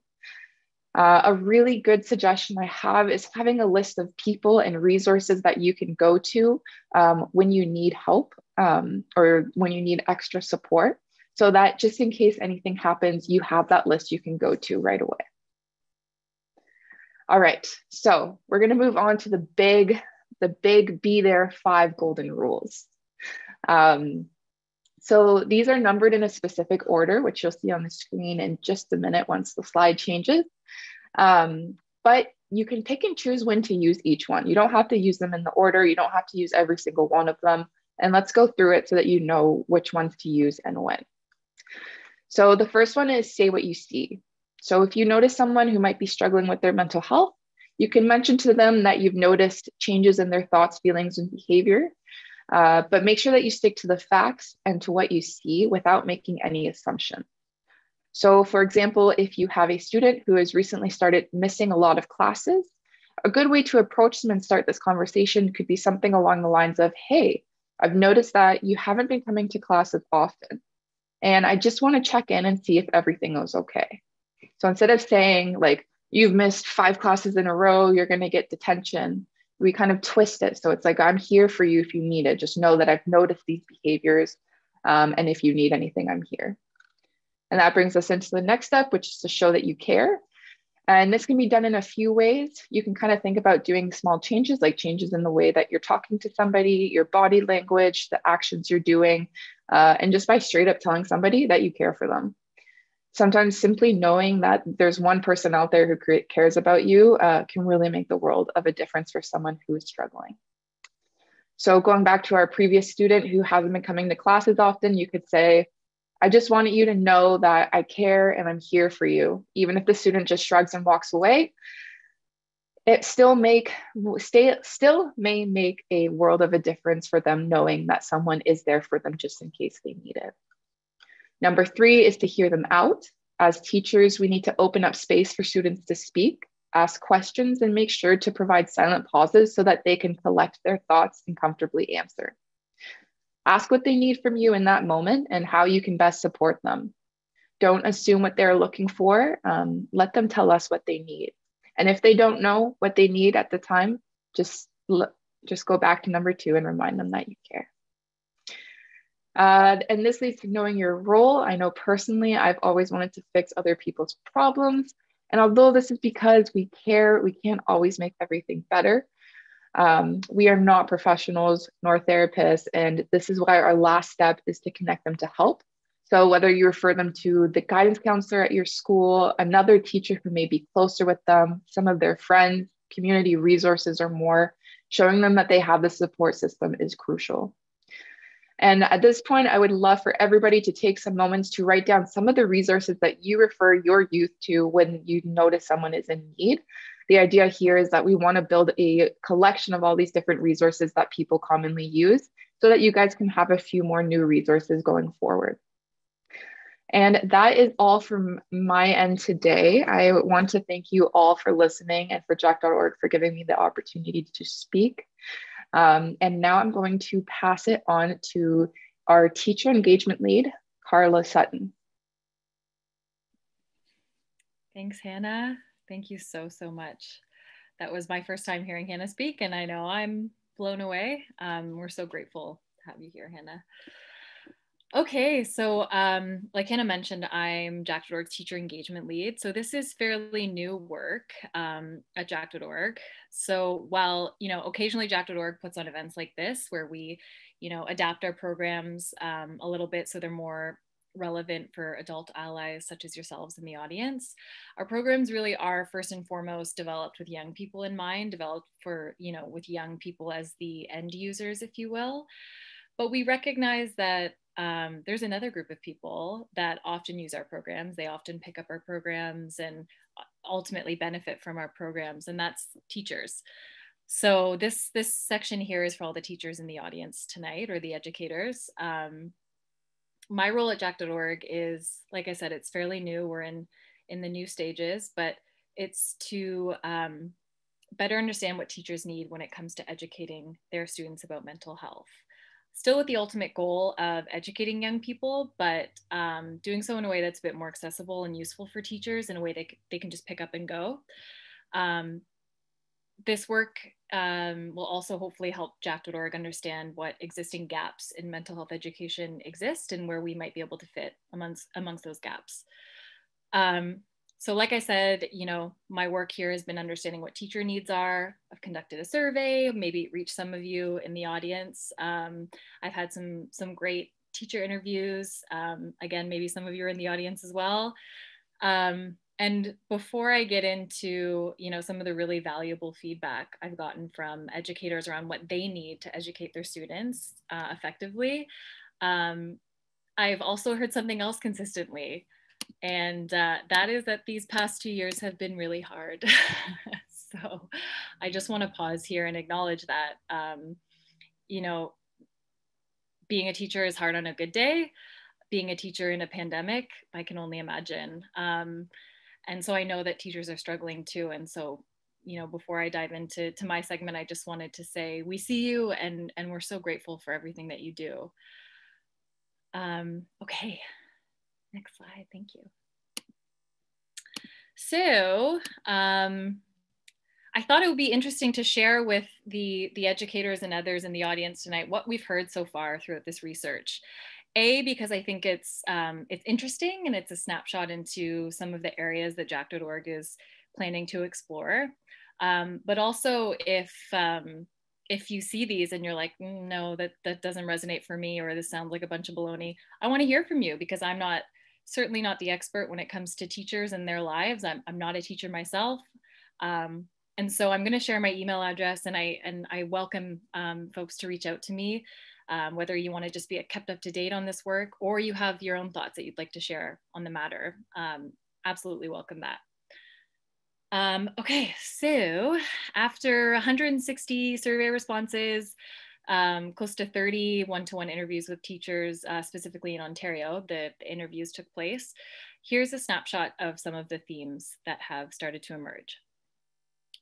Uh, a really good suggestion I have is having a list of people and resources that you can go to um, when you need help um, or when you need extra support, so that just in case anything happens, you have that list you can go to right away. All right, so we're gonna move on to the big, the big be there five golden rules. Um, so these are numbered in a specific order, which you'll see on the screen in just a minute once the slide changes. Um, but you can pick and choose when to use each one. You don't have to use them in the order. You don't have to use every single one of them. And let's go through it so that you know which ones to use and when. So the first one is say what you see. So if you notice someone who might be struggling with their mental health, you can mention to them that you've noticed changes in their thoughts, feelings, and behavior. Uh, but make sure that you stick to the facts and to what you see without making any assumption. So, for example, if you have a student who has recently started missing a lot of classes, a good way to approach them and start this conversation could be something along the lines of Hey, I've noticed that you haven't been coming to class as often. And I just want to check in and see if everything is okay. So instead of saying, like, you've missed five classes in a row, you're going to get detention, we kind of twist it. So it's like, I'm here for you if you need it. Just know that I've noticed these behaviors. Um, and if you need anything, I'm here. And that brings us into the next step, which is to show that you care. And this can be done in a few ways. You can kind of think about doing small changes, like changes in the way that you're talking to somebody, your body language, the actions you're doing, uh, and just by straight up telling somebody that you care for them. Sometimes simply knowing that there's one person out there who cares about you uh, can really make the world of a difference for someone who is struggling. So, going back to our previous student who hasn't been coming to classes often, you could say, I just wanted you to know that I care and I'm here for you. Even if the student just shrugs and walks away, it still make stay still may make a world of a difference for them knowing that someone is there for them just in case they need it. Number three is to hear them out. As teachers, we need to open up space for students to speak, ask questions, and make sure to provide silent pauses so that they can collect their thoughts and comfortably answer. Ask what they need from you in that moment and how you can best support them. Don't assume what they're looking for. Um, let them tell us what they need. And if they don't know what they need at the time, just just go back to number two and remind them that you care. Uh, and this leads to knowing your role. I know personally, I've always wanted to fix other people's problems. And although this is because we care, we can't always make everything better. Um, we are not professionals nor therapists. And this is why our last step is to connect them to help. So, whether you refer them to the guidance counselor at your school, another teacher who may be closer with them, some of their friends, community resources, or more, showing them that they have the support system is crucial. And at this point, I would love for everybody to take some moments to write down some of the resources that you refer your youth to when you notice someone is in need. The idea here is that we want to build a collection of all these different resources that people commonly use so that you guys can have a few more new resources going forward. And that is all from my end today. I want to thank you all for listening and for jack.org for giving me the opportunity to speak. Um, and now I'm going to pass it on to our teacher engagement lead, Carla Sutton. Thanks, Hannah. Thank you so, so much. That was my first time hearing Hannah speak, and I know I'm blown away. Um, we're so grateful to have you here, Hannah. Okay, so um, like Hannah mentioned, I'm Jack.org's teacher engagement lead. So this is fairly new work um, at Jack.org. So while, you know, occasionally Jack.org puts on events like this where we, you know, adapt our programs um, a little bit so they're more relevant for adult allies such as yourselves in the audience. Our programs really are first and foremost developed with young people in mind, developed for, you know, with young people as the end users, if you will. But we recognize that um, there's another group of people that often use our programs. They often pick up our programs and ultimately benefit from our programs, and that's teachers. So this this section here is for all the teachers in the audience tonight or the educators. Um, my role at jack.org is, like I said, it's fairly new. We're in in the new stages, but it's to um, better understand what teachers need when it comes to educating their students about mental health still with the ultimate goal of educating young people, but um, doing so in a way that's a bit more accessible and useful for teachers in a way they, they can just pick up and go. Um, this work um, will also hopefully help Jack.org understand what existing gaps in mental health education exist and where we might be able to fit amongst, amongst those gaps. Um, so like I said, you know, my work here has been understanding what teacher needs are. I've conducted a survey, maybe reached some of you in the audience. Um, I've had some, some great teacher interviews. Um, again, maybe some of you are in the audience as well. Um, and before I get into, you know, some of the really valuable feedback I've gotten from educators around what they need to educate their students uh, effectively, um, I've also heard something else consistently, and uh, that is that these past two years have been really hard. so I just want to pause here and acknowledge that, um, you know, being a teacher is hard on a good day. Being a teacher in a pandemic, I can only imagine. Um, and so I know that teachers are struggling too. And so, you know, before I dive into to my segment, I just wanted to say we see you and and we're so grateful for everything that you do. Um, okay, Next slide, thank you. So um, I thought it would be interesting to share with the, the educators and others in the audience tonight what we've heard so far throughout this research. A, because I think it's, um, it's interesting and it's a snapshot into some of the areas that jack.org is planning to explore. Um, but also if, um, if you see these and you're like, mm, no, that, that doesn't resonate for me, or this sounds like a bunch of baloney, I wanna hear from you because I'm not certainly not the expert when it comes to teachers and their lives. I'm, I'm not a teacher myself. Um, and so I'm going to share my email address and I, and I welcome um, folks to reach out to me, um, whether you want to just be kept up to date on this work or you have your own thoughts that you'd like to share on the matter. Um, absolutely welcome that. Um, okay, so after 160 survey responses, um, close to 30 one-to-one interviews with teachers, uh, specifically in Ontario, the, the interviews took place. Here's a snapshot of some of the themes that have started to emerge.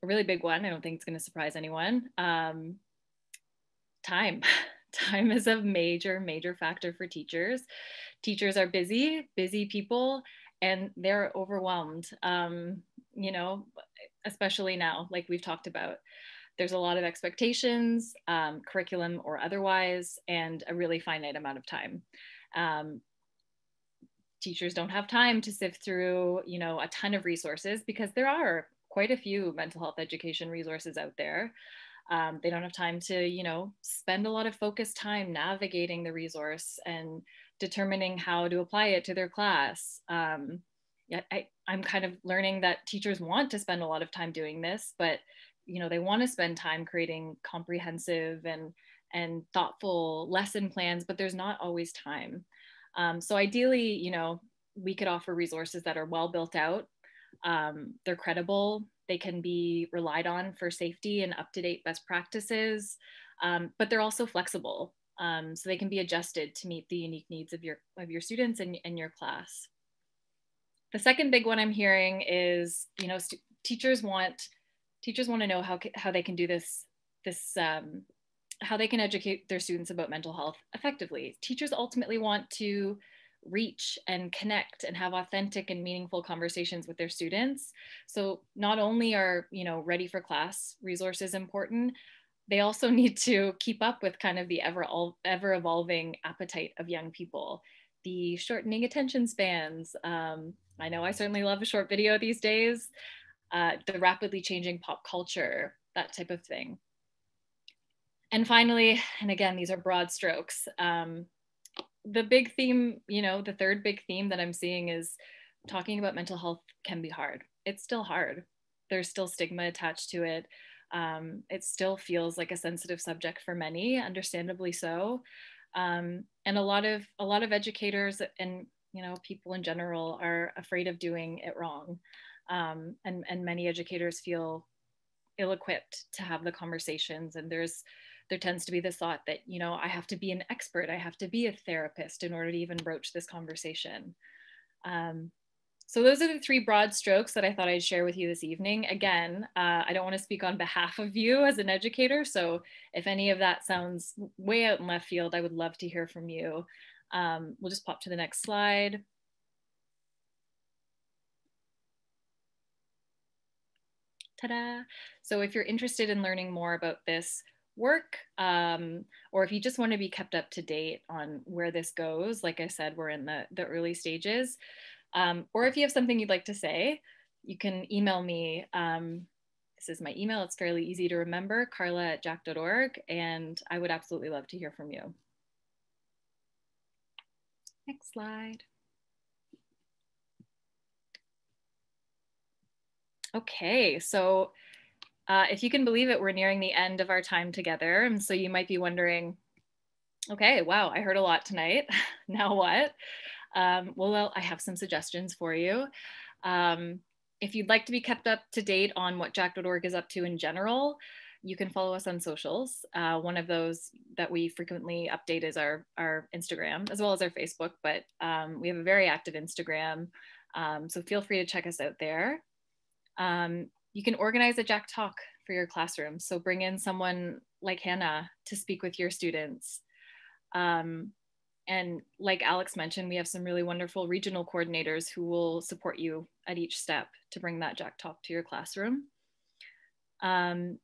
A really big one, I don't think it's gonna surprise anyone. Um, time. time is a major, major factor for teachers. Teachers are busy, busy people, and they're overwhelmed, um, you know, especially now, like we've talked about. There's a lot of expectations, um, curriculum or otherwise, and a really finite amount of time. Um, teachers don't have time to sift through, you know, a ton of resources because there are quite a few mental health education resources out there. Um, they don't have time to, you know, spend a lot of focused time navigating the resource and determining how to apply it to their class. Um, I, I'm kind of learning that teachers want to spend a lot of time doing this, but you know, they want to spend time creating comprehensive and and thoughtful lesson plans, but there's not always time. Um, so ideally, you know, we could offer resources that are well built out, um, they're credible, they can be relied on for safety and up-to-date best practices, um, but they're also flexible. Um, so they can be adjusted to meet the unique needs of your, of your students and, and your class. The second big one I'm hearing is, you know, teachers want, teachers want to know how, how they can do this, this um, how they can educate their students about mental health effectively. Teachers ultimately want to reach and connect and have authentic and meaningful conversations with their students. So not only are, you know, ready for class resources important, they also need to keep up with kind of the ever all ever evolving appetite of young people, the shortening attention spans. Um, I know I certainly love a short video these days. Uh, the rapidly changing pop culture, that type of thing and finally, and again, these are broad strokes. Um, the big theme, you know, the third big theme that I'm seeing is talking about mental health can be hard. It's still hard. There's still stigma attached to it. Um, it still feels like a sensitive subject for many, understandably so. Um, and a lot of a lot of educators and you know people in general are afraid of doing it wrong, um, and and many educators feel ill-equipped to have the conversations. And there's there tends to be this thought that, you know, I have to be an expert, I have to be a therapist in order to even broach this conversation. Um, so those are the three broad strokes that I thought I'd share with you this evening. Again, uh, I don't want to speak on behalf of you as an educator. So if any of that sounds way out in left field, I would love to hear from you. Um, we'll just pop to the next slide. Ta-da! So if you're interested in learning more about this, work um, or if you just want to be kept up to date on where this goes like i said we're in the, the early stages um, or if you have something you'd like to say you can email me um, this is my email it's fairly easy to remember carla at jack.org and i would absolutely love to hear from you next slide okay so uh, if you can believe it, we're nearing the end of our time together. And so you might be wondering, okay, wow, I heard a lot tonight. now what? Um, well, I have some suggestions for you. Um, if you'd like to be kept up to date on what jack.org is up to in general, you can follow us on socials. Uh, one of those that we frequently update is our, our Instagram, as well as our Facebook, but um, we have a very active Instagram. Um, so feel free to check us out there. Um, you can organize a Jack Talk for your classroom. So bring in someone like Hannah to speak with your students. Um, and like Alex mentioned, we have some really wonderful regional coordinators who will support you at each step to bring that Jack Talk to your classroom. Um,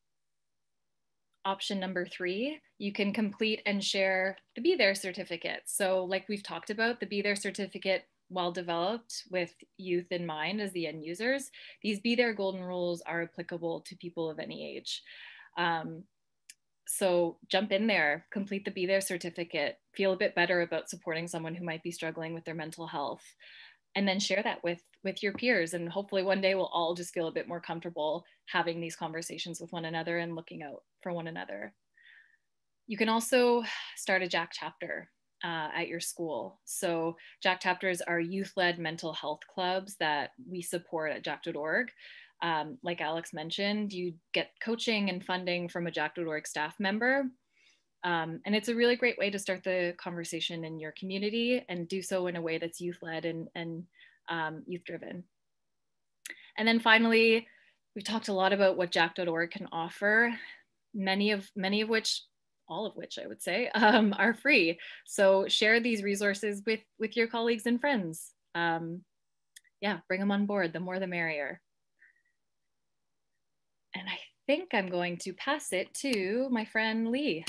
option number three, you can complete and share the Be There certificate. So like we've talked about, the Be There certificate well developed with youth in mind as the end users, these Be There golden rules are applicable to people of any age. Um, so jump in there, complete the Be There certificate, feel a bit better about supporting someone who might be struggling with their mental health, and then share that with, with your peers. And hopefully one day we'll all just feel a bit more comfortable having these conversations with one another and looking out for one another. You can also start a Jack chapter uh, at your school. So Jack chapters are youth-led mental health clubs that we support at jack.org. Um, like Alex mentioned, you get coaching and funding from a jack.org staff member. Um, and it's a really great way to start the conversation in your community and do so in a way that's youth-led and, and um, youth-driven. And then finally, we've talked a lot about what jack.org can offer, many of, many of which all of which I would say um, are free. So share these resources with, with your colleagues and friends. Um, yeah, bring them on board. The more the merrier. And I think I'm going to pass it to my friend Lee.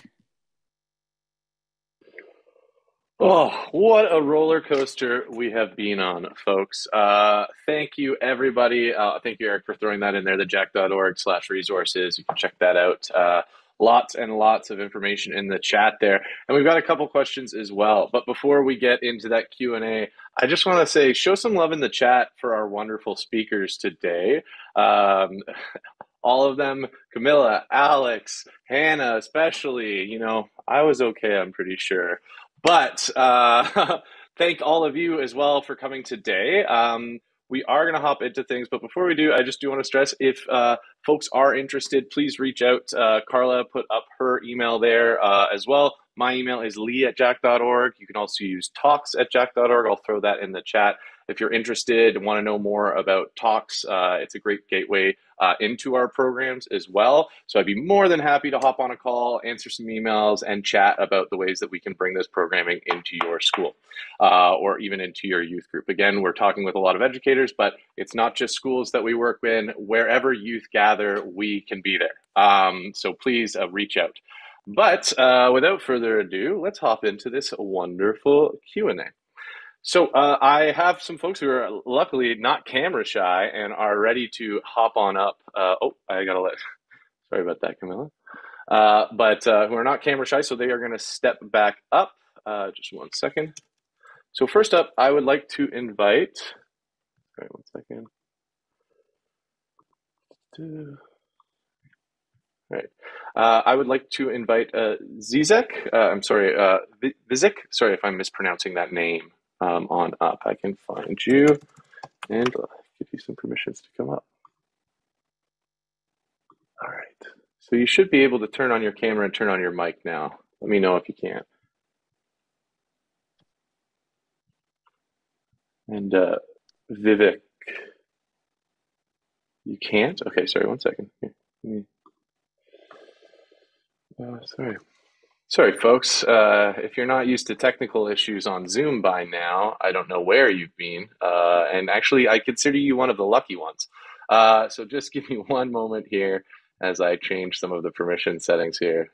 Oh, what a roller coaster we have been on, folks. Uh, thank you, everybody. Uh, thank you, Eric, for throwing that in there, the jack.org slash resources. You can check that out. Uh, lots and lots of information in the chat there. And we've got a couple questions as well. But before we get into that Q&A, I just want to say, show some love in the chat for our wonderful speakers today. Um, all of them, Camilla, Alex, Hannah, especially, you know, I was okay, I'm pretty sure. But uh, thank all of you as well for coming today. Um, we are going to hop into things, but before we do, I just do want to stress if uh, folks are interested, please reach out. Uh, Carla put up her email there uh, as well. My email is lee at jack.org. You can also use talks at jack.org. I'll throw that in the chat. If you're interested and want to know more about talks, uh, it's a great gateway uh, into our programs as well. So I'd be more than happy to hop on a call, answer some emails, and chat about the ways that we can bring this programming into your school uh, or even into your youth group. Again, we're talking with a lot of educators, but it's not just schools that we work in. Wherever youth gather, we can be there. Um, so please uh, reach out. But uh, without further ado, let's hop into this wonderful Q&A. So uh, I have some folks who are luckily not camera shy and are ready to hop on up. Uh, oh, I gotta let. Sorry about that, Camilla. Uh, but uh, who are not camera shy, so they are going to step back up. Uh, just one second. So first up, I would like to invite. Sorry, one second. All right. Uh, I would like to invite uh, Zizek. Uh, I'm sorry, uh, Vizek. Sorry if I'm mispronouncing that name um, on up. I can find you and give you some permissions to come up. All right. So you should be able to turn on your camera and turn on your mic now. Let me know if you can't. And uh, Vivek, you can't? Okay, sorry, one second. Here, uh, sorry. Sorry, folks. Uh, if you're not used to technical issues on Zoom by now, I don't know where you've been. Uh, and actually, I consider you one of the lucky ones. Uh, so just give me one moment here as I change some of the permission settings here.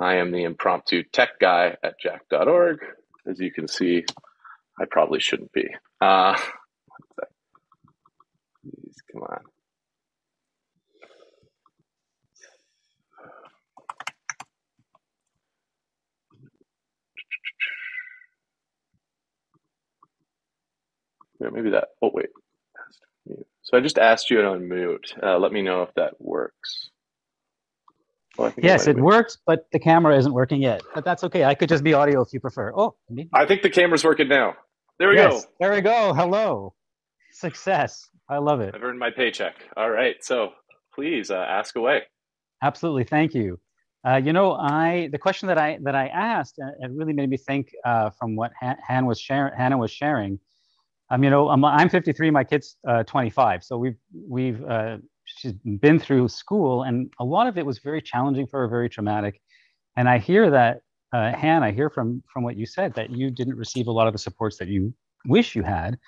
I am the impromptu tech guy at jack.org. As you can see, I probably shouldn't be. Uh, Please, come on. Yeah, maybe that. Oh, wait. So I just asked you to unmute. Uh, let me know if that works. Well, yes, it, it works, but the camera isn't working yet. But that's okay. I could just be audio if you prefer. Oh, maybe. I think the camera's working now. There we yes, go. There we go. Hello. Success. I love it. I've earned my paycheck. All right. So please uh, ask away. Absolutely. Thank you. Uh, you know, I the question that I that I asked uh, it really made me think uh, from what Han, Han was sharing. Hannah was sharing um, you know, I'm, I'm 53, my kid's uh, 25. So we've, we've, uh, she's been through school and a lot of it was very challenging for her, very traumatic. And I hear that, uh, Han, I hear from, from what you said that you didn't receive a lot of the supports that you wish you had.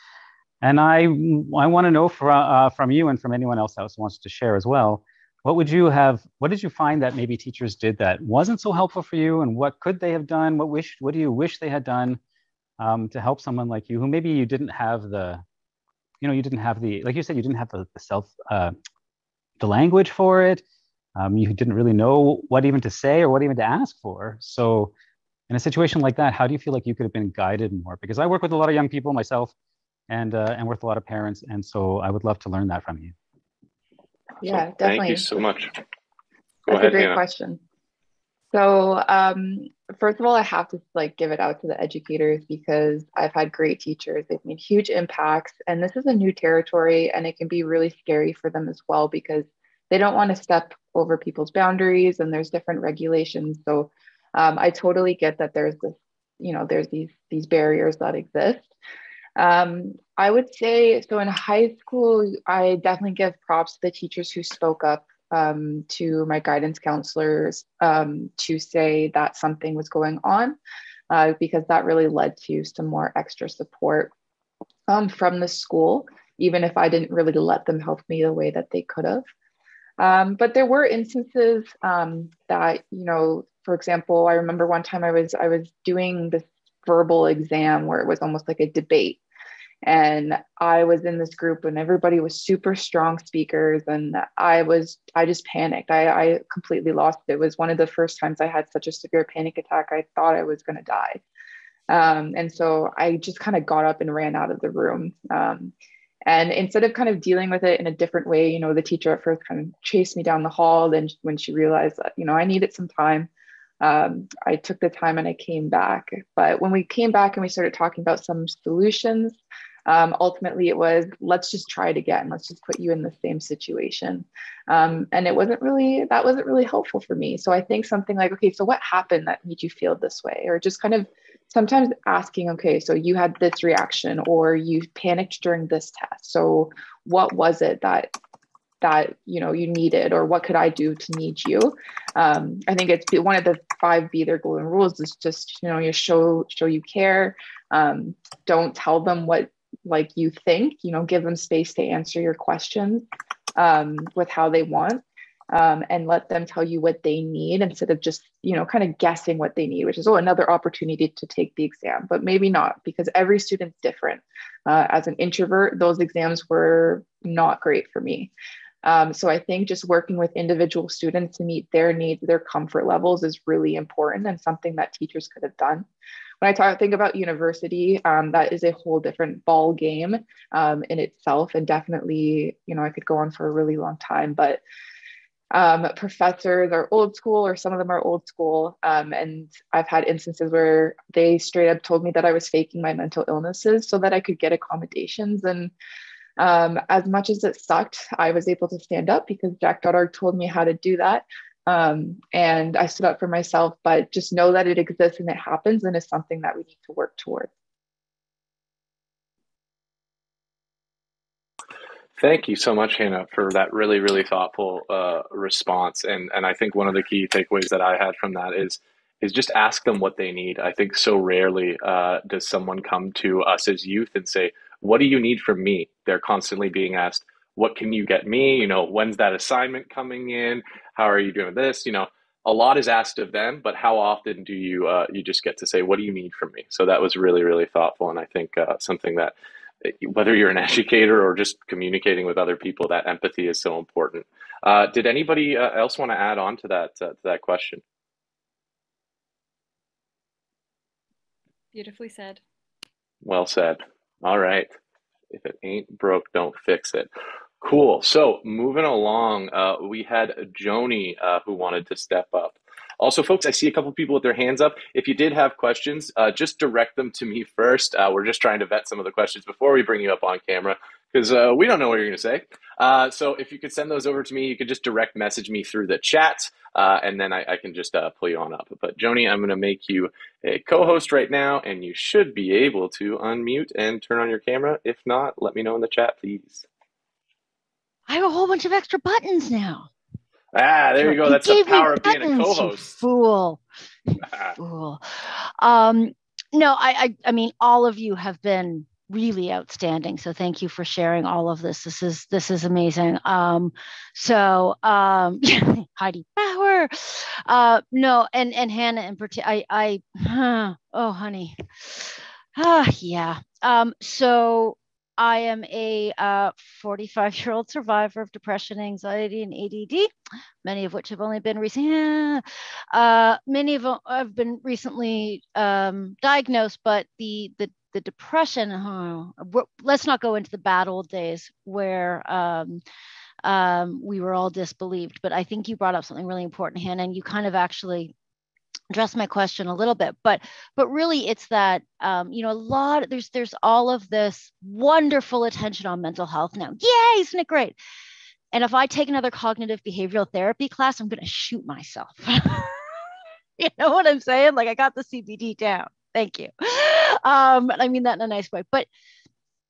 And I, I want to know from, uh, from you and from anyone else that wants to share as well, what would you have, what did you find that maybe teachers did that wasn't so helpful for you and what could they have done? What wish, what do you wish they had done? Um, to help someone like you who maybe you didn't have the you know you didn't have the like you said you didn't have the, the self uh, the language for it. Um, you didn't really know what even to say or what even to ask for. So in a situation like that how do you feel like you could have been guided more? Because i work with a lot of young people myself and uh, and with a lot of parents and so i would love to learn that from you. Yeah definitely thank you so much. Go that's ahead, a great Hannah. question so um, first of all, I have to like give it out to the educators because I've had great teachers. They've made huge impacts, and this is a new territory, and it can be really scary for them as well because they don't want to step over people's boundaries, and there's different regulations. So um, I totally get that there's this, you know, there's these these barriers that exist. Um, I would say so in high school, I definitely give props to the teachers who spoke up um, to my guidance counselors um, to say that something was going on uh, because that really led to some more extra support um, from the school, even if I didn't really let them help me the way that they could have. Um, but there were instances um, that, you know, for example, I remember one time I was I was doing this verbal exam where it was almost like a debate. And I was in this group and everybody was super strong speakers. And I was, I just panicked. I, I completely lost it. It was one of the first times I had such a severe panic attack. I thought I was going to die. Um, and so I just kind of got up and ran out of the room. Um, and instead of kind of dealing with it in a different way, you know, the teacher at first kind of chased me down the hall. Then when she realized that, you know, I needed some time, um, I took the time and I came back. But when we came back and we started talking about some solutions, um, ultimately it was let's just try it again. Let's just put you in the same situation. Um, and it wasn't really that wasn't really helpful for me. So I think something like, okay, so what happened that made you feel this way, or just kind of sometimes asking, okay, so you had this reaction or you panicked during this test. So what was it that that you know you needed or what could i do to need you um, i think it's one of the five Be There golden rules is just you know you show show you care um, don't tell them what like you think you know give them space to answer your questions um, with how they want um, and let them tell you what they need instead of just you know kind of guessing what they need which is oh another opportunity to take the exam but maybe not because every student's different. Uh, as an introvert those exams were not great for me. Um, so i think just working with individual students to meet their needs their comfort levels is really important and something that teachers could have done when I talk think about university, um, that is a whole different ball game um, in itself, and definitely, you know, I could go on for a really long time, but um, professors are old school or some of them are old school. Um, and I've had instances where they straight up told me that I was faking my mental illnesses so that I could get accommodations. And um, as much as it sucked, I was able to stand up because Jack.org told me how to do that. Um, and I stood up for myself, but just know that it exists and it happens and is something that we need to work towards. Thank you so much, Hannah, for that really, really thoughtful uh, response. And and I think one of the key takeaways that I had from that is is just ask them what they need. I think so rarely uh, does someone come to us as youth and say, "What do you need from me?" They're constantly being asked, "What can you get me?" You know, when's that assignment coming in? How are you doing this? You know, a lot is asked of them, but how often do you uh, you just get to say, "What do you need from me?" So that was really, really thoughtful, and I think uh, something that whether you're an educator or just communicating with other people, that empathy is so important. Uh, did anybody uh, else want to add on to that uh, to that question? Beautifully said. Well said. All right. If it ain't broke, don't fix it. Cool. So moving along, uh, we had Joni uh, who wanted to step up. Also, folks, I see a couple people with their hands up. If you did have questions, uh, just direct them to me first. Uh, we're just trying to vet some of the questions before we bring you up on camera because uh, we don't know what you're going to say. Uh, so if you could send those over to me, you could just direct message me through the chat, and then I, I can just pull you on up. But Joni, I'm going to make you a co-host right now, and you should be able to unmute and turn on your camera. If not, let me know in the chat, please. I have a whole bunch of extra buttons now. Ah, there you go. That's the power of being a co-host. Fool, fool. Um, no, I, I, I mean, all of you have been really outstanding. So thank you for sharing all of this. This is this is amazing. Um, so um, Heidi Bauer, uh, no, and and Hannah in particular. I, I, huh, oh honey, ah, yeah. Um, so I am a 45 uh, year old survivor of depression, anxiety, and ADD, many of which have only been recently, uh, many of them have been recently um, diagnosed, but the, the, the depression, oh, let's not go into the bad old days where um, um, we were all disbelieved. But I think you brought up something really important, Hannah, and you kind of actually address my question a little bit but but really it's that um, you know a lot there's there's all of this wonderful attention on mental health now. Yay isn't it great? And if i take another cognitive behavioral therapy class i'm going to shoot myself. You know what i'm saying? Like i got the CBT down. Thank you. Um i mean that in a nice way. But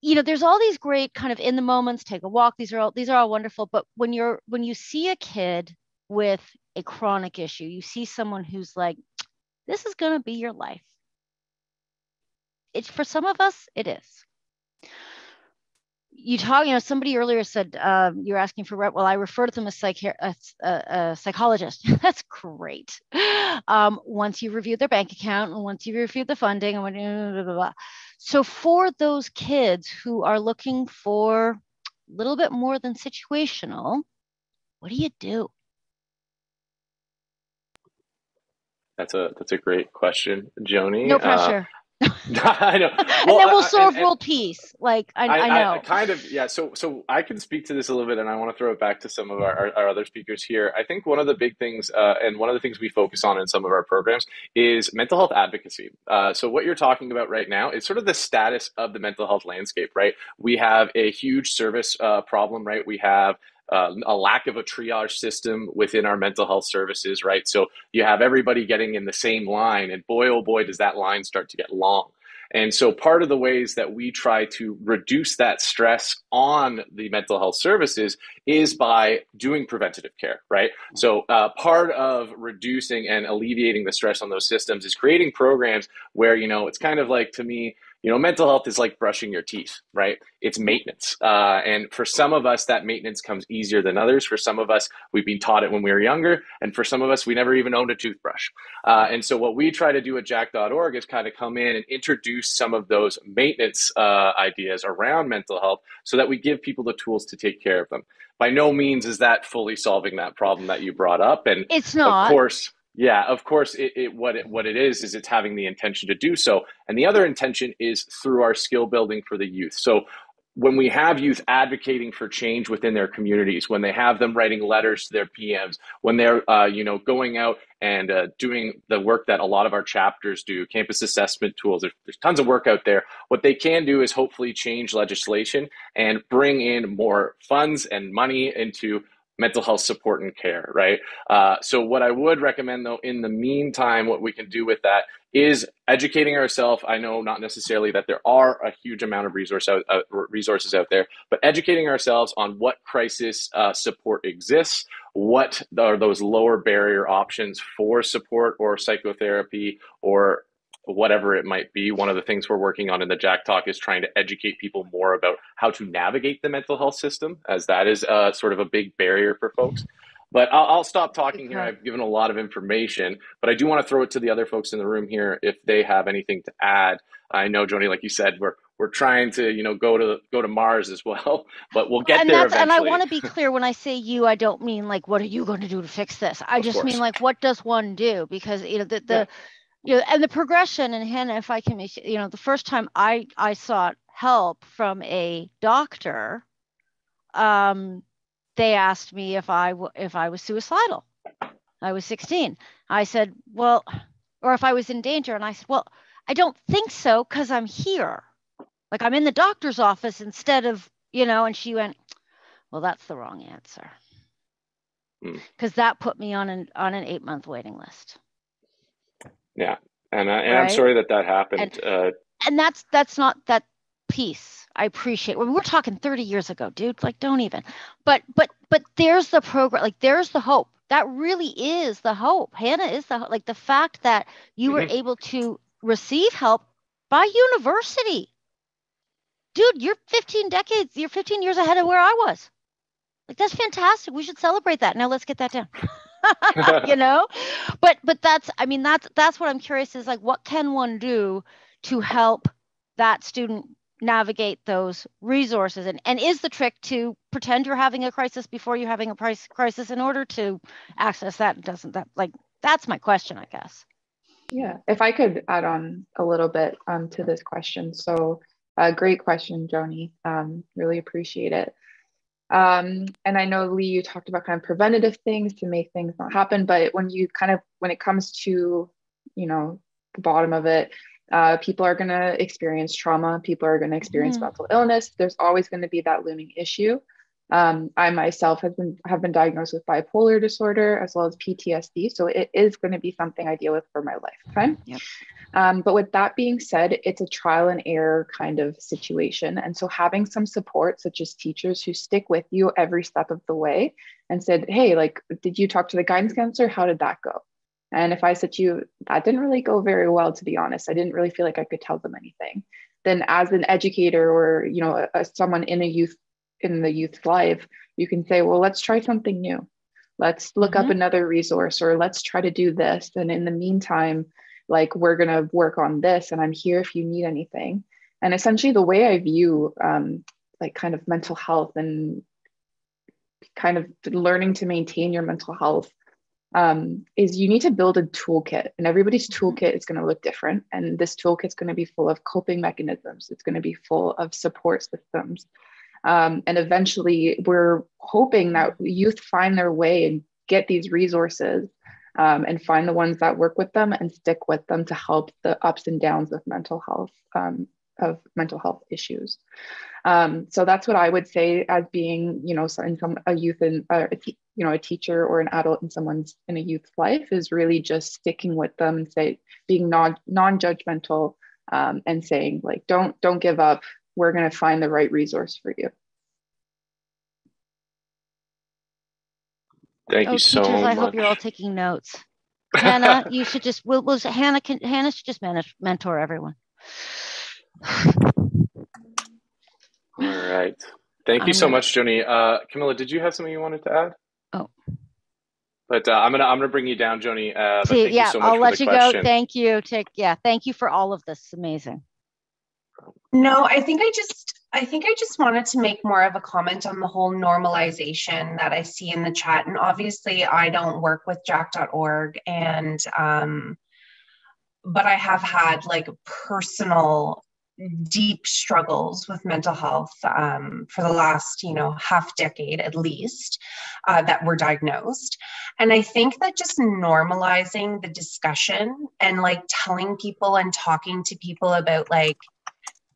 you know there's all these great kind of in the moments take a walk these are all these are all wonderful. But when you're when you see a kid with a chronic issue. You see someone who's like, this is going to be your life. It's for some of us, it is. you talk, you know, somebody earlier said uh, you're asking for rep. well, I refer to them as psych- a, a, a psychologist. That's great. Um, once you review their bank account and once you review the funding and when, blah, blah, blah. so for those kids who are looking for a little bit more than situational, what do you do? That's a that's a great question, Joni. No uh, pressure. Uh, I know. Well, and then we'll solve and, world peace. Like I, I, I know. I, kind of yeah. So so I can speak to this a little bit, and I want to throw it back to some of our, our, our other speakers here. I think one of the big things, uh, and one of the things we focus on in some of our programs, is mental health advocacy. Uh, so what you're talking about right now is sort of the status of the mental health landscape. Right, we have a huge service uh, problem. Right, we have uh, a lack of a triage system within our mental health services, right? So you have everybody getting in the same line, and boy, oh boy, does that line start to get long. And so, part of the ways that we try to reduce that stress on the mental health services is by doing preventative care, right? So, uh, part of reducing and alleviating the stress on those systems is creating programs where, you know, it's kind of like to me, you know mental health is like brushing your teeth right? It's maintenance. Uh, and for some of us that maintenance comes easier than others. For some of us we've been taught it when we were younger. And for some of us we never even owned a toothbrush. Uh, and so what we try to do at jack.org is kind of come in and introduce some of those maintenance uh, ideas around mental health so that we give people the tools to take care of them. By no means is that fully solving that problem that you brought up. And it's not. of course yeah, of course. It, it, what it what it is is it's having the intention to do so, and the other intention is through our skill building for the youth. So when we have youth advocating for change within their communities, when they have them writing letters to their PMs, when they're uh, you know going out and uh, doing the work that a lot of our chapters do, campus assessment tools, there's, there's tons of work out there. What they can do is hopefully change legislation and bring in more funds and money into mental health support and care, right? Uh, so, what I would recommend though, in the meantime, what we can do with that is educating ourselves. I know not necessarily that there are a huge amount of resource out, uh, resources out there, but educating ourselves on what crisis uh, support exists, what are those lower barrier options for support or psychotherapy or whatever it might be. One of the things we're working on in the Jack Talk is trying to educate people more about how to navigate the mental health system, as that is uh, sort of a big barrier for folks. But I'll, I'll stop talking here. I've given a lot of information, but I do want to throw it to the other folks in the room here if they have anything to add. I know, Joni, like you said, we're we're trying to you know go to go to Mars as well, but we'll get and there eventually. And I want to be clear when I say you, I don't mean like what are you going to do to fix this. I of just course. mean like what does one do because you know the the yeah you know, and the progression and Hannah, if I can, you know, the first time I I sought help from a doctor, um, they asked me if I if I was suicidal. I was 16. I said, well, or if I was in danger, and I said, well, I don't think so because I'm here, like I'm in the doctor's office instead of, you know. And she went, well, that's the wrong answer, because hmm. that put me on an on an eight month waiting list. Yeah, and, I, and right? I'm sorry that that happened. And, uh, and that's that's not that piece. I appreciate. Well, we're talking 30 years ago, dude. Like, don't even. But but but there's the program. Like, there's the hope. That really is the hope. Hannah is the like the fact that you were mm-hmm. able to receive help by university. Dude, you're 15 decades, you're 15 years ahead of where I was. Like that's fantastic. We should celebrate that. Now let's get that down. you know? But but that's i mean that's that's what i'm curious is like what can one do to help that student navigate those resources? And and is the trick to pretend you're having a crisis before you're having a price crisis in order to access that? Doesn't that like that's my question i guess. Yeah if i could add on a little bit um, to this question. So a uh, great question joni. Um, really appreciate it um, and I know Lee, you talked about kind of preventative things to make things not happen, but when you kind of when it comes to, you know, the bottom of it, uh, people are going to experience trauma. People are going to experience mm. mental illness. There's always going to be that looming issue. Um, I myself have been have been diagnosed with bipolar disorder as well as PTSD, so it is going to be something I deal with for my lifetime. Yep. Um, but with that being said, it's a trial and error kind of situation, and so having some support, such as teachers who stick with you every step of the way, and said, "Hey, like, did you talk to the guidance counselor? How did that go?" And if I said to you, that didn't really go very well, to be honest, I didn't really feel like I could tell them anything. then as an educator or you know a, a, someone in a youth in the youth's life you can say well let's try something new. Let's look mm-hmm. up another resource or let's try to do this. And in the meantime like we're going to work on this and i'm here if you need anything. And essentially the way i view um, like kind of mental health and kind of learning to maintain your mental health um, is you need to build a toolkit and everybody's mm-hmm. toolkit is going to look different. And this toolkit is going to be full of coping mechanisms. It's going to be full of support systems um, and eventually we're hoping that youth find their way and get these resources um, and find the ones that work with them and stick with them to help the ups and downs of mental health um, of mental health issues um, so that's what I would say as being, you know, some a youth and uh, you know a teacher or an adult in someone's in a youth's life is really just sticking with them and say being non non judgmental um, and saying like don't don't give up. We're going to find the right resource for you. Thank oh, you so teachers, much. I hope you're all taking notes. Hannah, you should just will will Hannah can Hannah should just manage mentor everyone. All right. Thank you so much, Joni. Uh, Camilla, did you have something you wanted to add? Oh. But uh, I'm gonna I'm gonna bring you down, Joni. Uh, See, yeah, so I'll let you question. go. Thank you. Take yeah, thank you for all of this. Amazing. No, I think I just I think I just wanted to make more of a comment on the whole normalization that I see in the chat. And obviously, I don't work with Jack.org, and um, but I have had like personal deep struggles with mental health um, for the last you know half decade at least uh, that were diagnosed and i think that just normalizing the discussion and like telling people and talking to people about like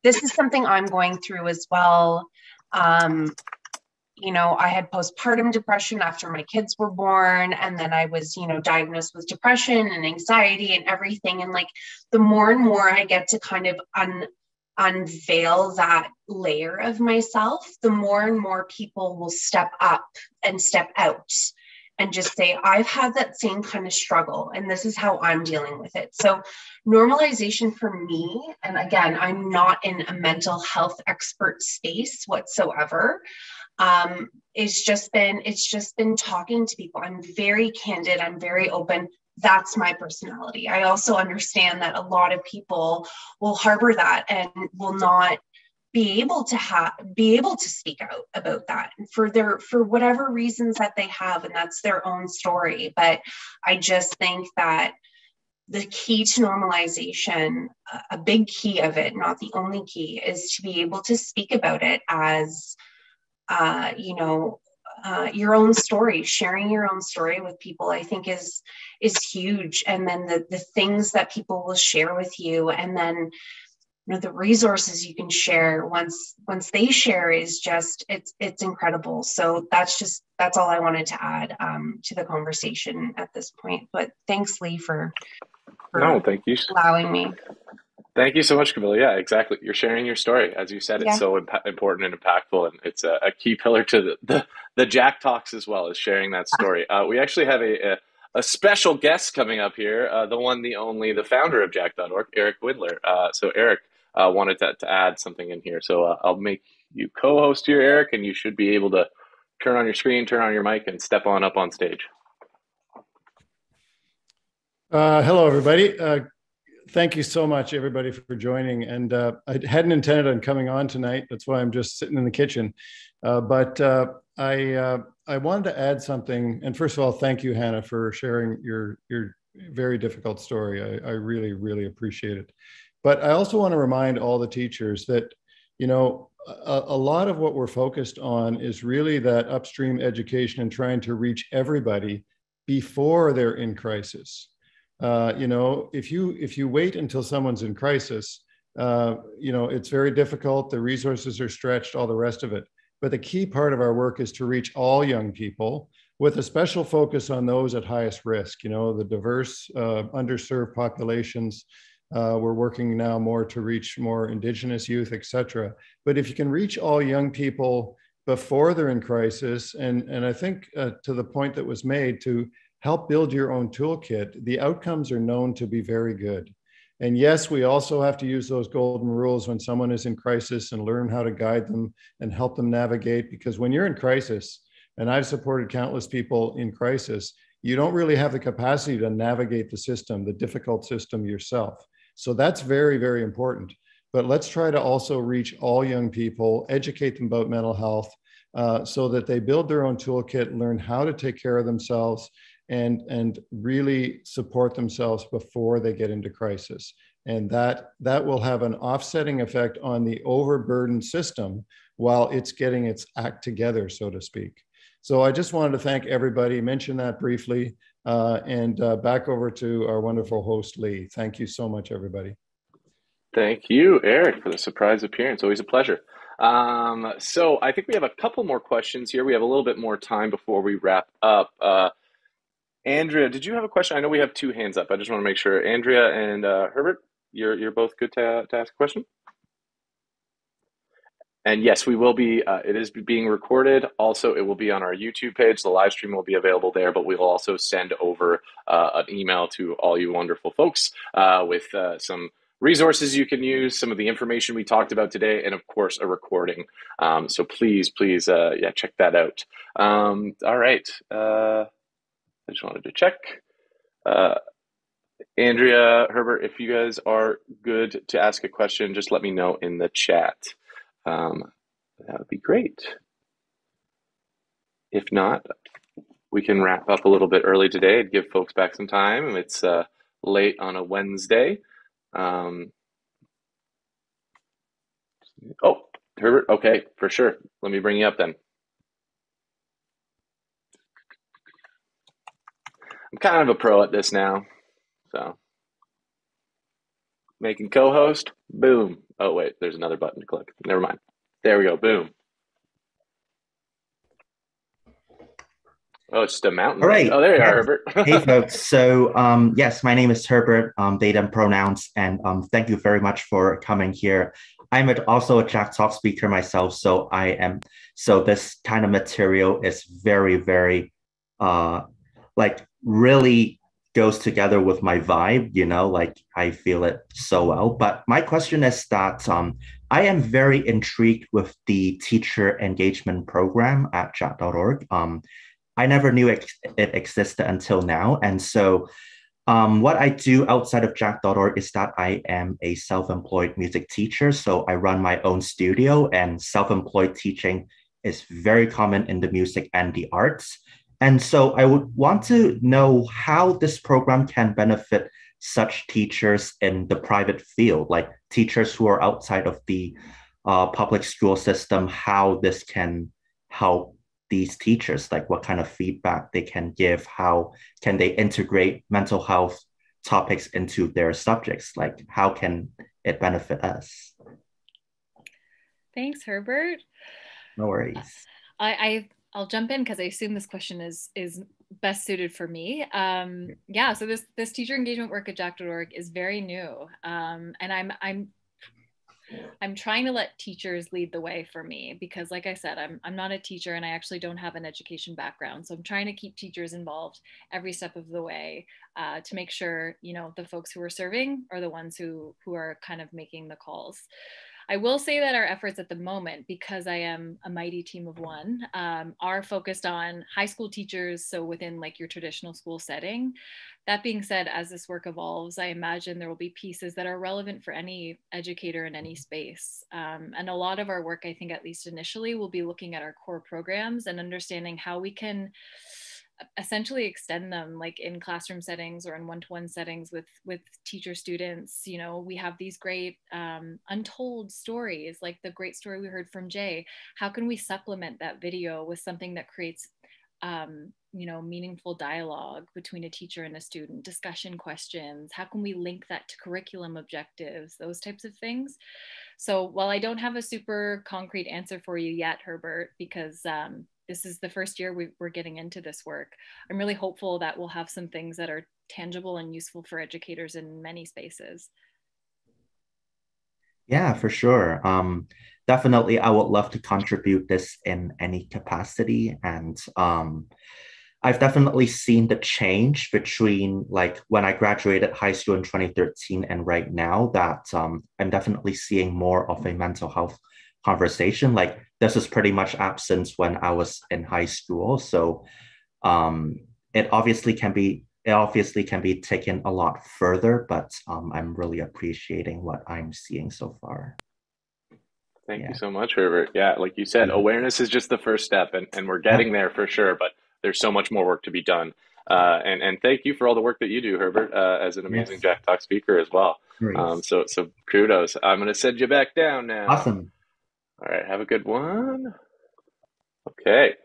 this is something i'm going through as well. Um, you know i had postpartum depression after my kids were born and then i was you know diagnosed with depression and anxiety and everything. And like the more and more i get to kind of un unveil that layer of myself, the more and more people will step up and step out and just say, I've had that same kind of struggle, and this is how I'm dealing with it. So, normalization for me, and again, I'm not in a mental health expert space whatsoever. Um, it's just been it's just been talking to people. I'm very candid. I'm very open that's my personality. I also understand that a lot of people will harbor that and will not be able to have be able to speak out about that for their for whatever reasons that they have and that's their own story. But i just think that the key to normalization a big key of it not the only key is to be able to speak about it as uh, you know uh, your own story. Sharing your own story with people i think is is huge. And then the the things that people will share with you and then you know the resources you can share once once they share is just it's it's incredible so that's just that's all i wanted to add um, to the conversation at this point but thanks lee for, for no thank you allowing me Thank you so much, Camilla. Yeah, exactly. You're sharing your story. As you said, it's yeah. so imp- important and impactful, and it's a, a key pillar to the, the, the, Jack Talks as well, as sharing that story. Uh, we actually have a, a, a, special guest coming up here, uh, the one, the only, the founder of Jack.org, Eric Windeler. Uh, so, Eric uh, wanted to, to, add something in here. So, uh, I'll make you co host here, Eric, and you should be able to turn on your screen, turn on your mic, and step on up on stage. Uh, hello, everybody thank you so much, everybody, for joining. And uh, I hadn't intended on coming on tonight. That's why I'm just sitting in the kitchen. Uh, but uh, I uh, I wanted to add something. And first of all, thank you, Hannah, for sharing your your very difficult story. I, I really really appreciate it. But I also want to remind all the teachers that you know a, a lot of what we're focused on is really that upstream education and trying to reach everybody before they're in crisis uh, you know, if you if you wait until someone's in crisis, uh, you know, it's very difficult. The resources are stretched, all the rest of it. But the key part of our work is to reach all young people with a special focus on those at highest risk. You know, the diverse, uh, underserved populations. Uh, we're working now more to reach more indigenous youth, et cetera. But if you can reach all young people before they're in crisis, and and I think uh, to the point that was made to help build your own toolkit, the outcomes are known to be very good. And yes, we also have to use those golden rules when someone is in crisis and learn how to guide them and help them navigate. Because when you're in crisis, and I've supported countless people in crisis, you don't really have the capacity to navigate the system, the difficult system yourself. So that's very, very important. But let's try to also reach all young people, educate them about mental health uh, so that they build their own toolkit, learn how to take care of themselves, and, and really support themselves before they get into crisis. And that, that will have an offsetting effect on the overburdened system while it's getting its act together, so to speak. So I just wanted to thank everybody, mention that briefly, uh, and uh, back over to our wonderful host, Lee. Thank you so much, everybody. Thank you, Eric, for the surprise appearance. Always a pleasure. Um, so I think we have a couple more questions here. We have a little bit more time before we wrap up. Uh, Andrea, did you have a question? I know we have two hands up. I just want to make sure. Andrea and uh, Herbert, you're you're both good to, to ask a question. And yes, we will be. Uh, it is being recorded. Also, it will be on our YouTube page. The live stream will be available there, but we will also send over uh, an email to all you wonderful folks uh, with uh, some resources you can use, some of the information we talked about today, and of course, a recording. Um, so please, please, uh, yeah, check that out. Um, all right. Uh, I just wanted to check. Andrea, Herbert, if you guys are good to ask a question, just let me know in the chat. Um, that would be great. If not, we can wrap up a little bit early today and give folks back some time. It's uh, late on a Wednesday. Um, oh, Herbert, okay, for sure. Let me bring you up then. I'm kind of a pro at this now. So making co-host, boom. Oh wait, there's another button to click. Never mind. There we go. Boom. Oh, it's just a mountain. All right. Oh, there you are, Herbert. hey, folks. So, um, yes, my name is Herbert, um, they, them pronouns, and um, thank you very much for coming here. I'm also a Jack Talk speaker myself, so I am. So this kind of material is very, very, uh, like really goes together with my vibe, you know, like I feel it so well. But my question is that um, I am very intrigued with the teacher engagement program at jack.org. Um, I never knew it, it existed until now. And so um, what I do outside of jack.org is that I am a self-employed music teacher. So I run my own studio and self-employed teaching is very common in the music and the arts. And so I would want to know how this program can benefit such teachers in the private field, like teachers who are outside of the uh, public school system, how this can help these teachers, like what kind of feedback they can give, how can they integrate mental health topics into their subjects, like how can it benefit us? Thanks, Herbert. No worries. I, I I'll jump in because I assume this question is is best suited for me. Um, yeah, so this this teacher engagement work at Jack.org is very new, um, and I'm I'm I'm trying to let teachers lead the way for me because, like I said, I'm I'm not a teacher and I actually don't have an education background. So I'm trying to keep teachers involved every step of the way uh, to make sure you know the folks who are serving are the ones who who are kind of making the calls. I will say that our efforts at the moment, because I am a mighty team of one, um, are focused on high school teachers. So within like your traditional school setting. That being said, as this work evolves, I imagine there will be pieces that are relevant for any educator in any space. Um, and a lot of our work, I think, at least initially, will be looking at our core programs and understanding how we can essentially extend them like in classroom settings or in one-to-one settings with with teacher students. You know we have these great um, untold stories like the great story we heard from jay. How can we supplement that video with something that creates um, you know meaningful dialogue between a teacher and a student discussion questions? How can we link that to curriculum objectives those types of things? So while i don't have a super concrete answer for you yet herbert because um, this is the first year we, are getting into this work. I'm really hopeful that we'll have some things that are tangible and useful for educators in many spaces. Yeah, for sure. Um, definitely, I would love to contribute this in any capacity. And um, I've definitely seen the change between like when I graduated high school in 2013 and right now that um, I'm definitely seeing more of a mental health conversation. Like this is pretty much absent when I was in high school. So um, it obviously can be it obviously can be taken a lot further, but um, I'm really appreciating what I'm seeing so far. Thank yeah. you so much, Herbert. Yeah, like you said, awareness is just the first step, and, and we're getting there for sure. But there's so much more work to be done. Uh, and and thank you for all the work that you do, Herbert, uh, as an amazing yes. Jack Talk speaker as well. Um, so so kudos. I'm going to send you back down now. Awesome. All right, have a good one. Okay.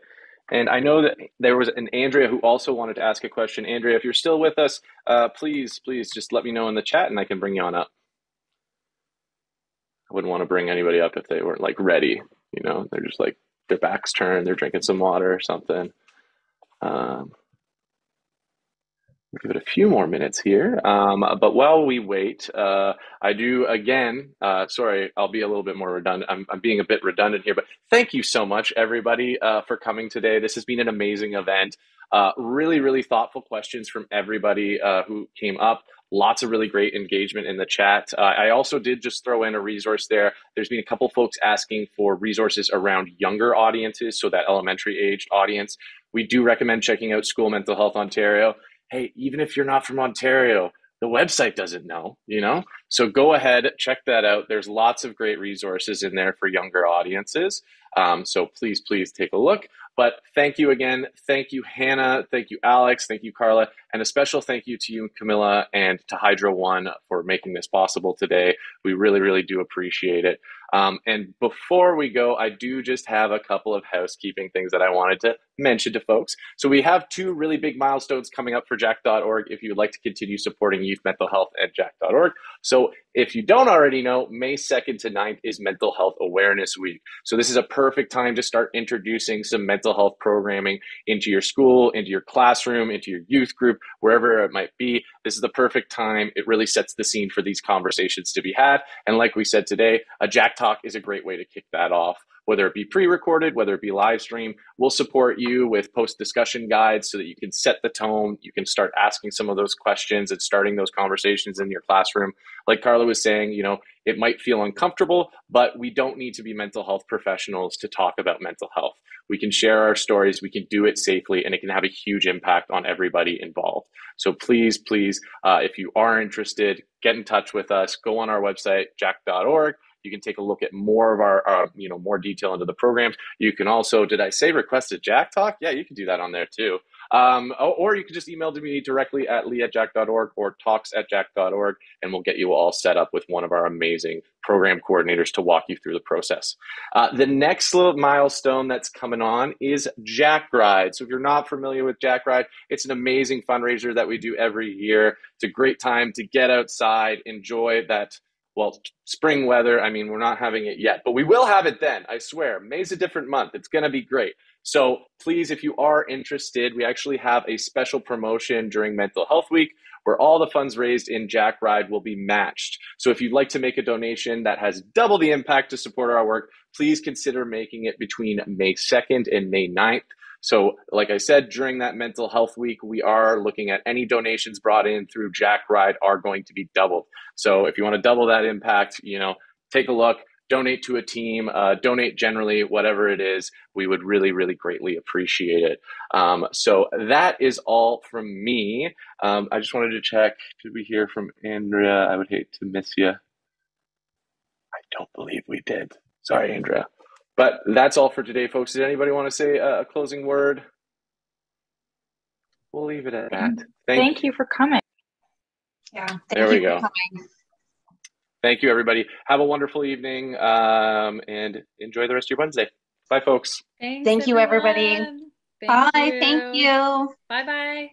And I know that there was an Andrea who also wanted to ask a question. Andrea, if you're still with us, uh, please, please just let me know in the chat and I can bring you on up. I wouldn't want to bring anybody up if they weren't like ready. You know, they're just like their backs turned, they're drinking some water or something. Um, give it a few more minutes here. Um, but while we wait, uh, I do again, uh, sorry, I'll be a little bit more redundant. I'm, I'm, being a bit redundant here, but thank you so much, everybody, uh, for coming today. This has been an amazing event. Uh, really, really thoughtful questions from everybody uh, who came up. Lots of really great engagement in the chat. Uh, I also did just throw in a resource there. There's been a couple folks asking for resources around younger audiences, so that elementary aged audience. We do recommend checking out School Mental Health Ontario. Hey, even if you're not from Ontario, the website doesn't know, you know? So go ahead, check that out. There's lots of great resources in there for younger audiences. Um, so please, please take a look. But thank you again. Thank you, Hannah. Thank you, Alex. Thank you, Carla. And a special thank you to you, Camilla, and to Hydro One for making this possible today. We really, really do appreciate it. Um, and before we go, I do just have a couple of housekeeping things that I wanted to mention to folks. So we have two really big milestones coming up for jack.org if you would like to continue supporting youth mental health at jack.org. So if you don't already know, May 2nd to 9th is Mental Health Awareness Week. So this is a perfect time to start introducing some mental health programming into your school, into your classroom, into your youth group, wherever it might be. This is the perfect time. It really sets the scene for these conversations to be had. And like we said today, a Jack Talk is a great way to kick that off whether it be pre-recorded, whether it be live stream. We'll support you with post discussion guides so that you can set the tone. You can start asking some of those questions and starting those conversations in your classroom. Like Carla was saying, you know, it might feel uncomfortable, but we don't need to be mental health professionals to talk about mental health. We can share our stories, we can do it safely, and it can have a huge impact on everybody involved. So please, please, uh, if you are interested, get in touch with us. Go on our website, jack.org you can take a look at more of our, uh, you know, more detail into the programs. You can also, did I say request a Jack Talk? Yeah, you can do that on there too. Um, or you can just email to me directly at lee at jack.org or talks at jack.org, and we'll get you all set up with one of our amazing program coordinators to walk you through the process. Uh, the next little milestone that's coming on is Jack Ride. So if you're not familiar with Jack Ride, it's an amazing fundraiser that we do every year. It's a great time to get outside, enjoy that well, spring weather. I mean, we're not having it yet, but we will have it then. I swear. May's a different month. It's going to be great. So please, if you are interested, we actually have a special promotion during Mental Health Week where all the funds raised in Jack Ride will be matched. So if you'd like to make a donation that has double the impact to support our work, please consider making it between May 2nd and May 9th. So, like I said, during that mental health week, we are looking at any donations brought in through Jack Ride are going to be doubled. So, if you want to double that impact, you know, take a look, donate to a team, uh, donate generally, whatever it is. We would really, really greatly appreciate it. Um, so that is all from me. Um, I just wanted to check. Did we hear from Andrea? I would hate to miss you. I don't believe we did. Sorry, Andrea. But that's all for today, folks. Did anybody want to say a, closing word? We'll leave it at that. Thank, thank you for coming. Yeah. there we go. Thank you, everybody. Have a wonderful evening um, and enjoy the rest of your Wednesday. Bye, folks. Thanks, thank you, everybody. Thank Bye. You. Thank you. Bye bye.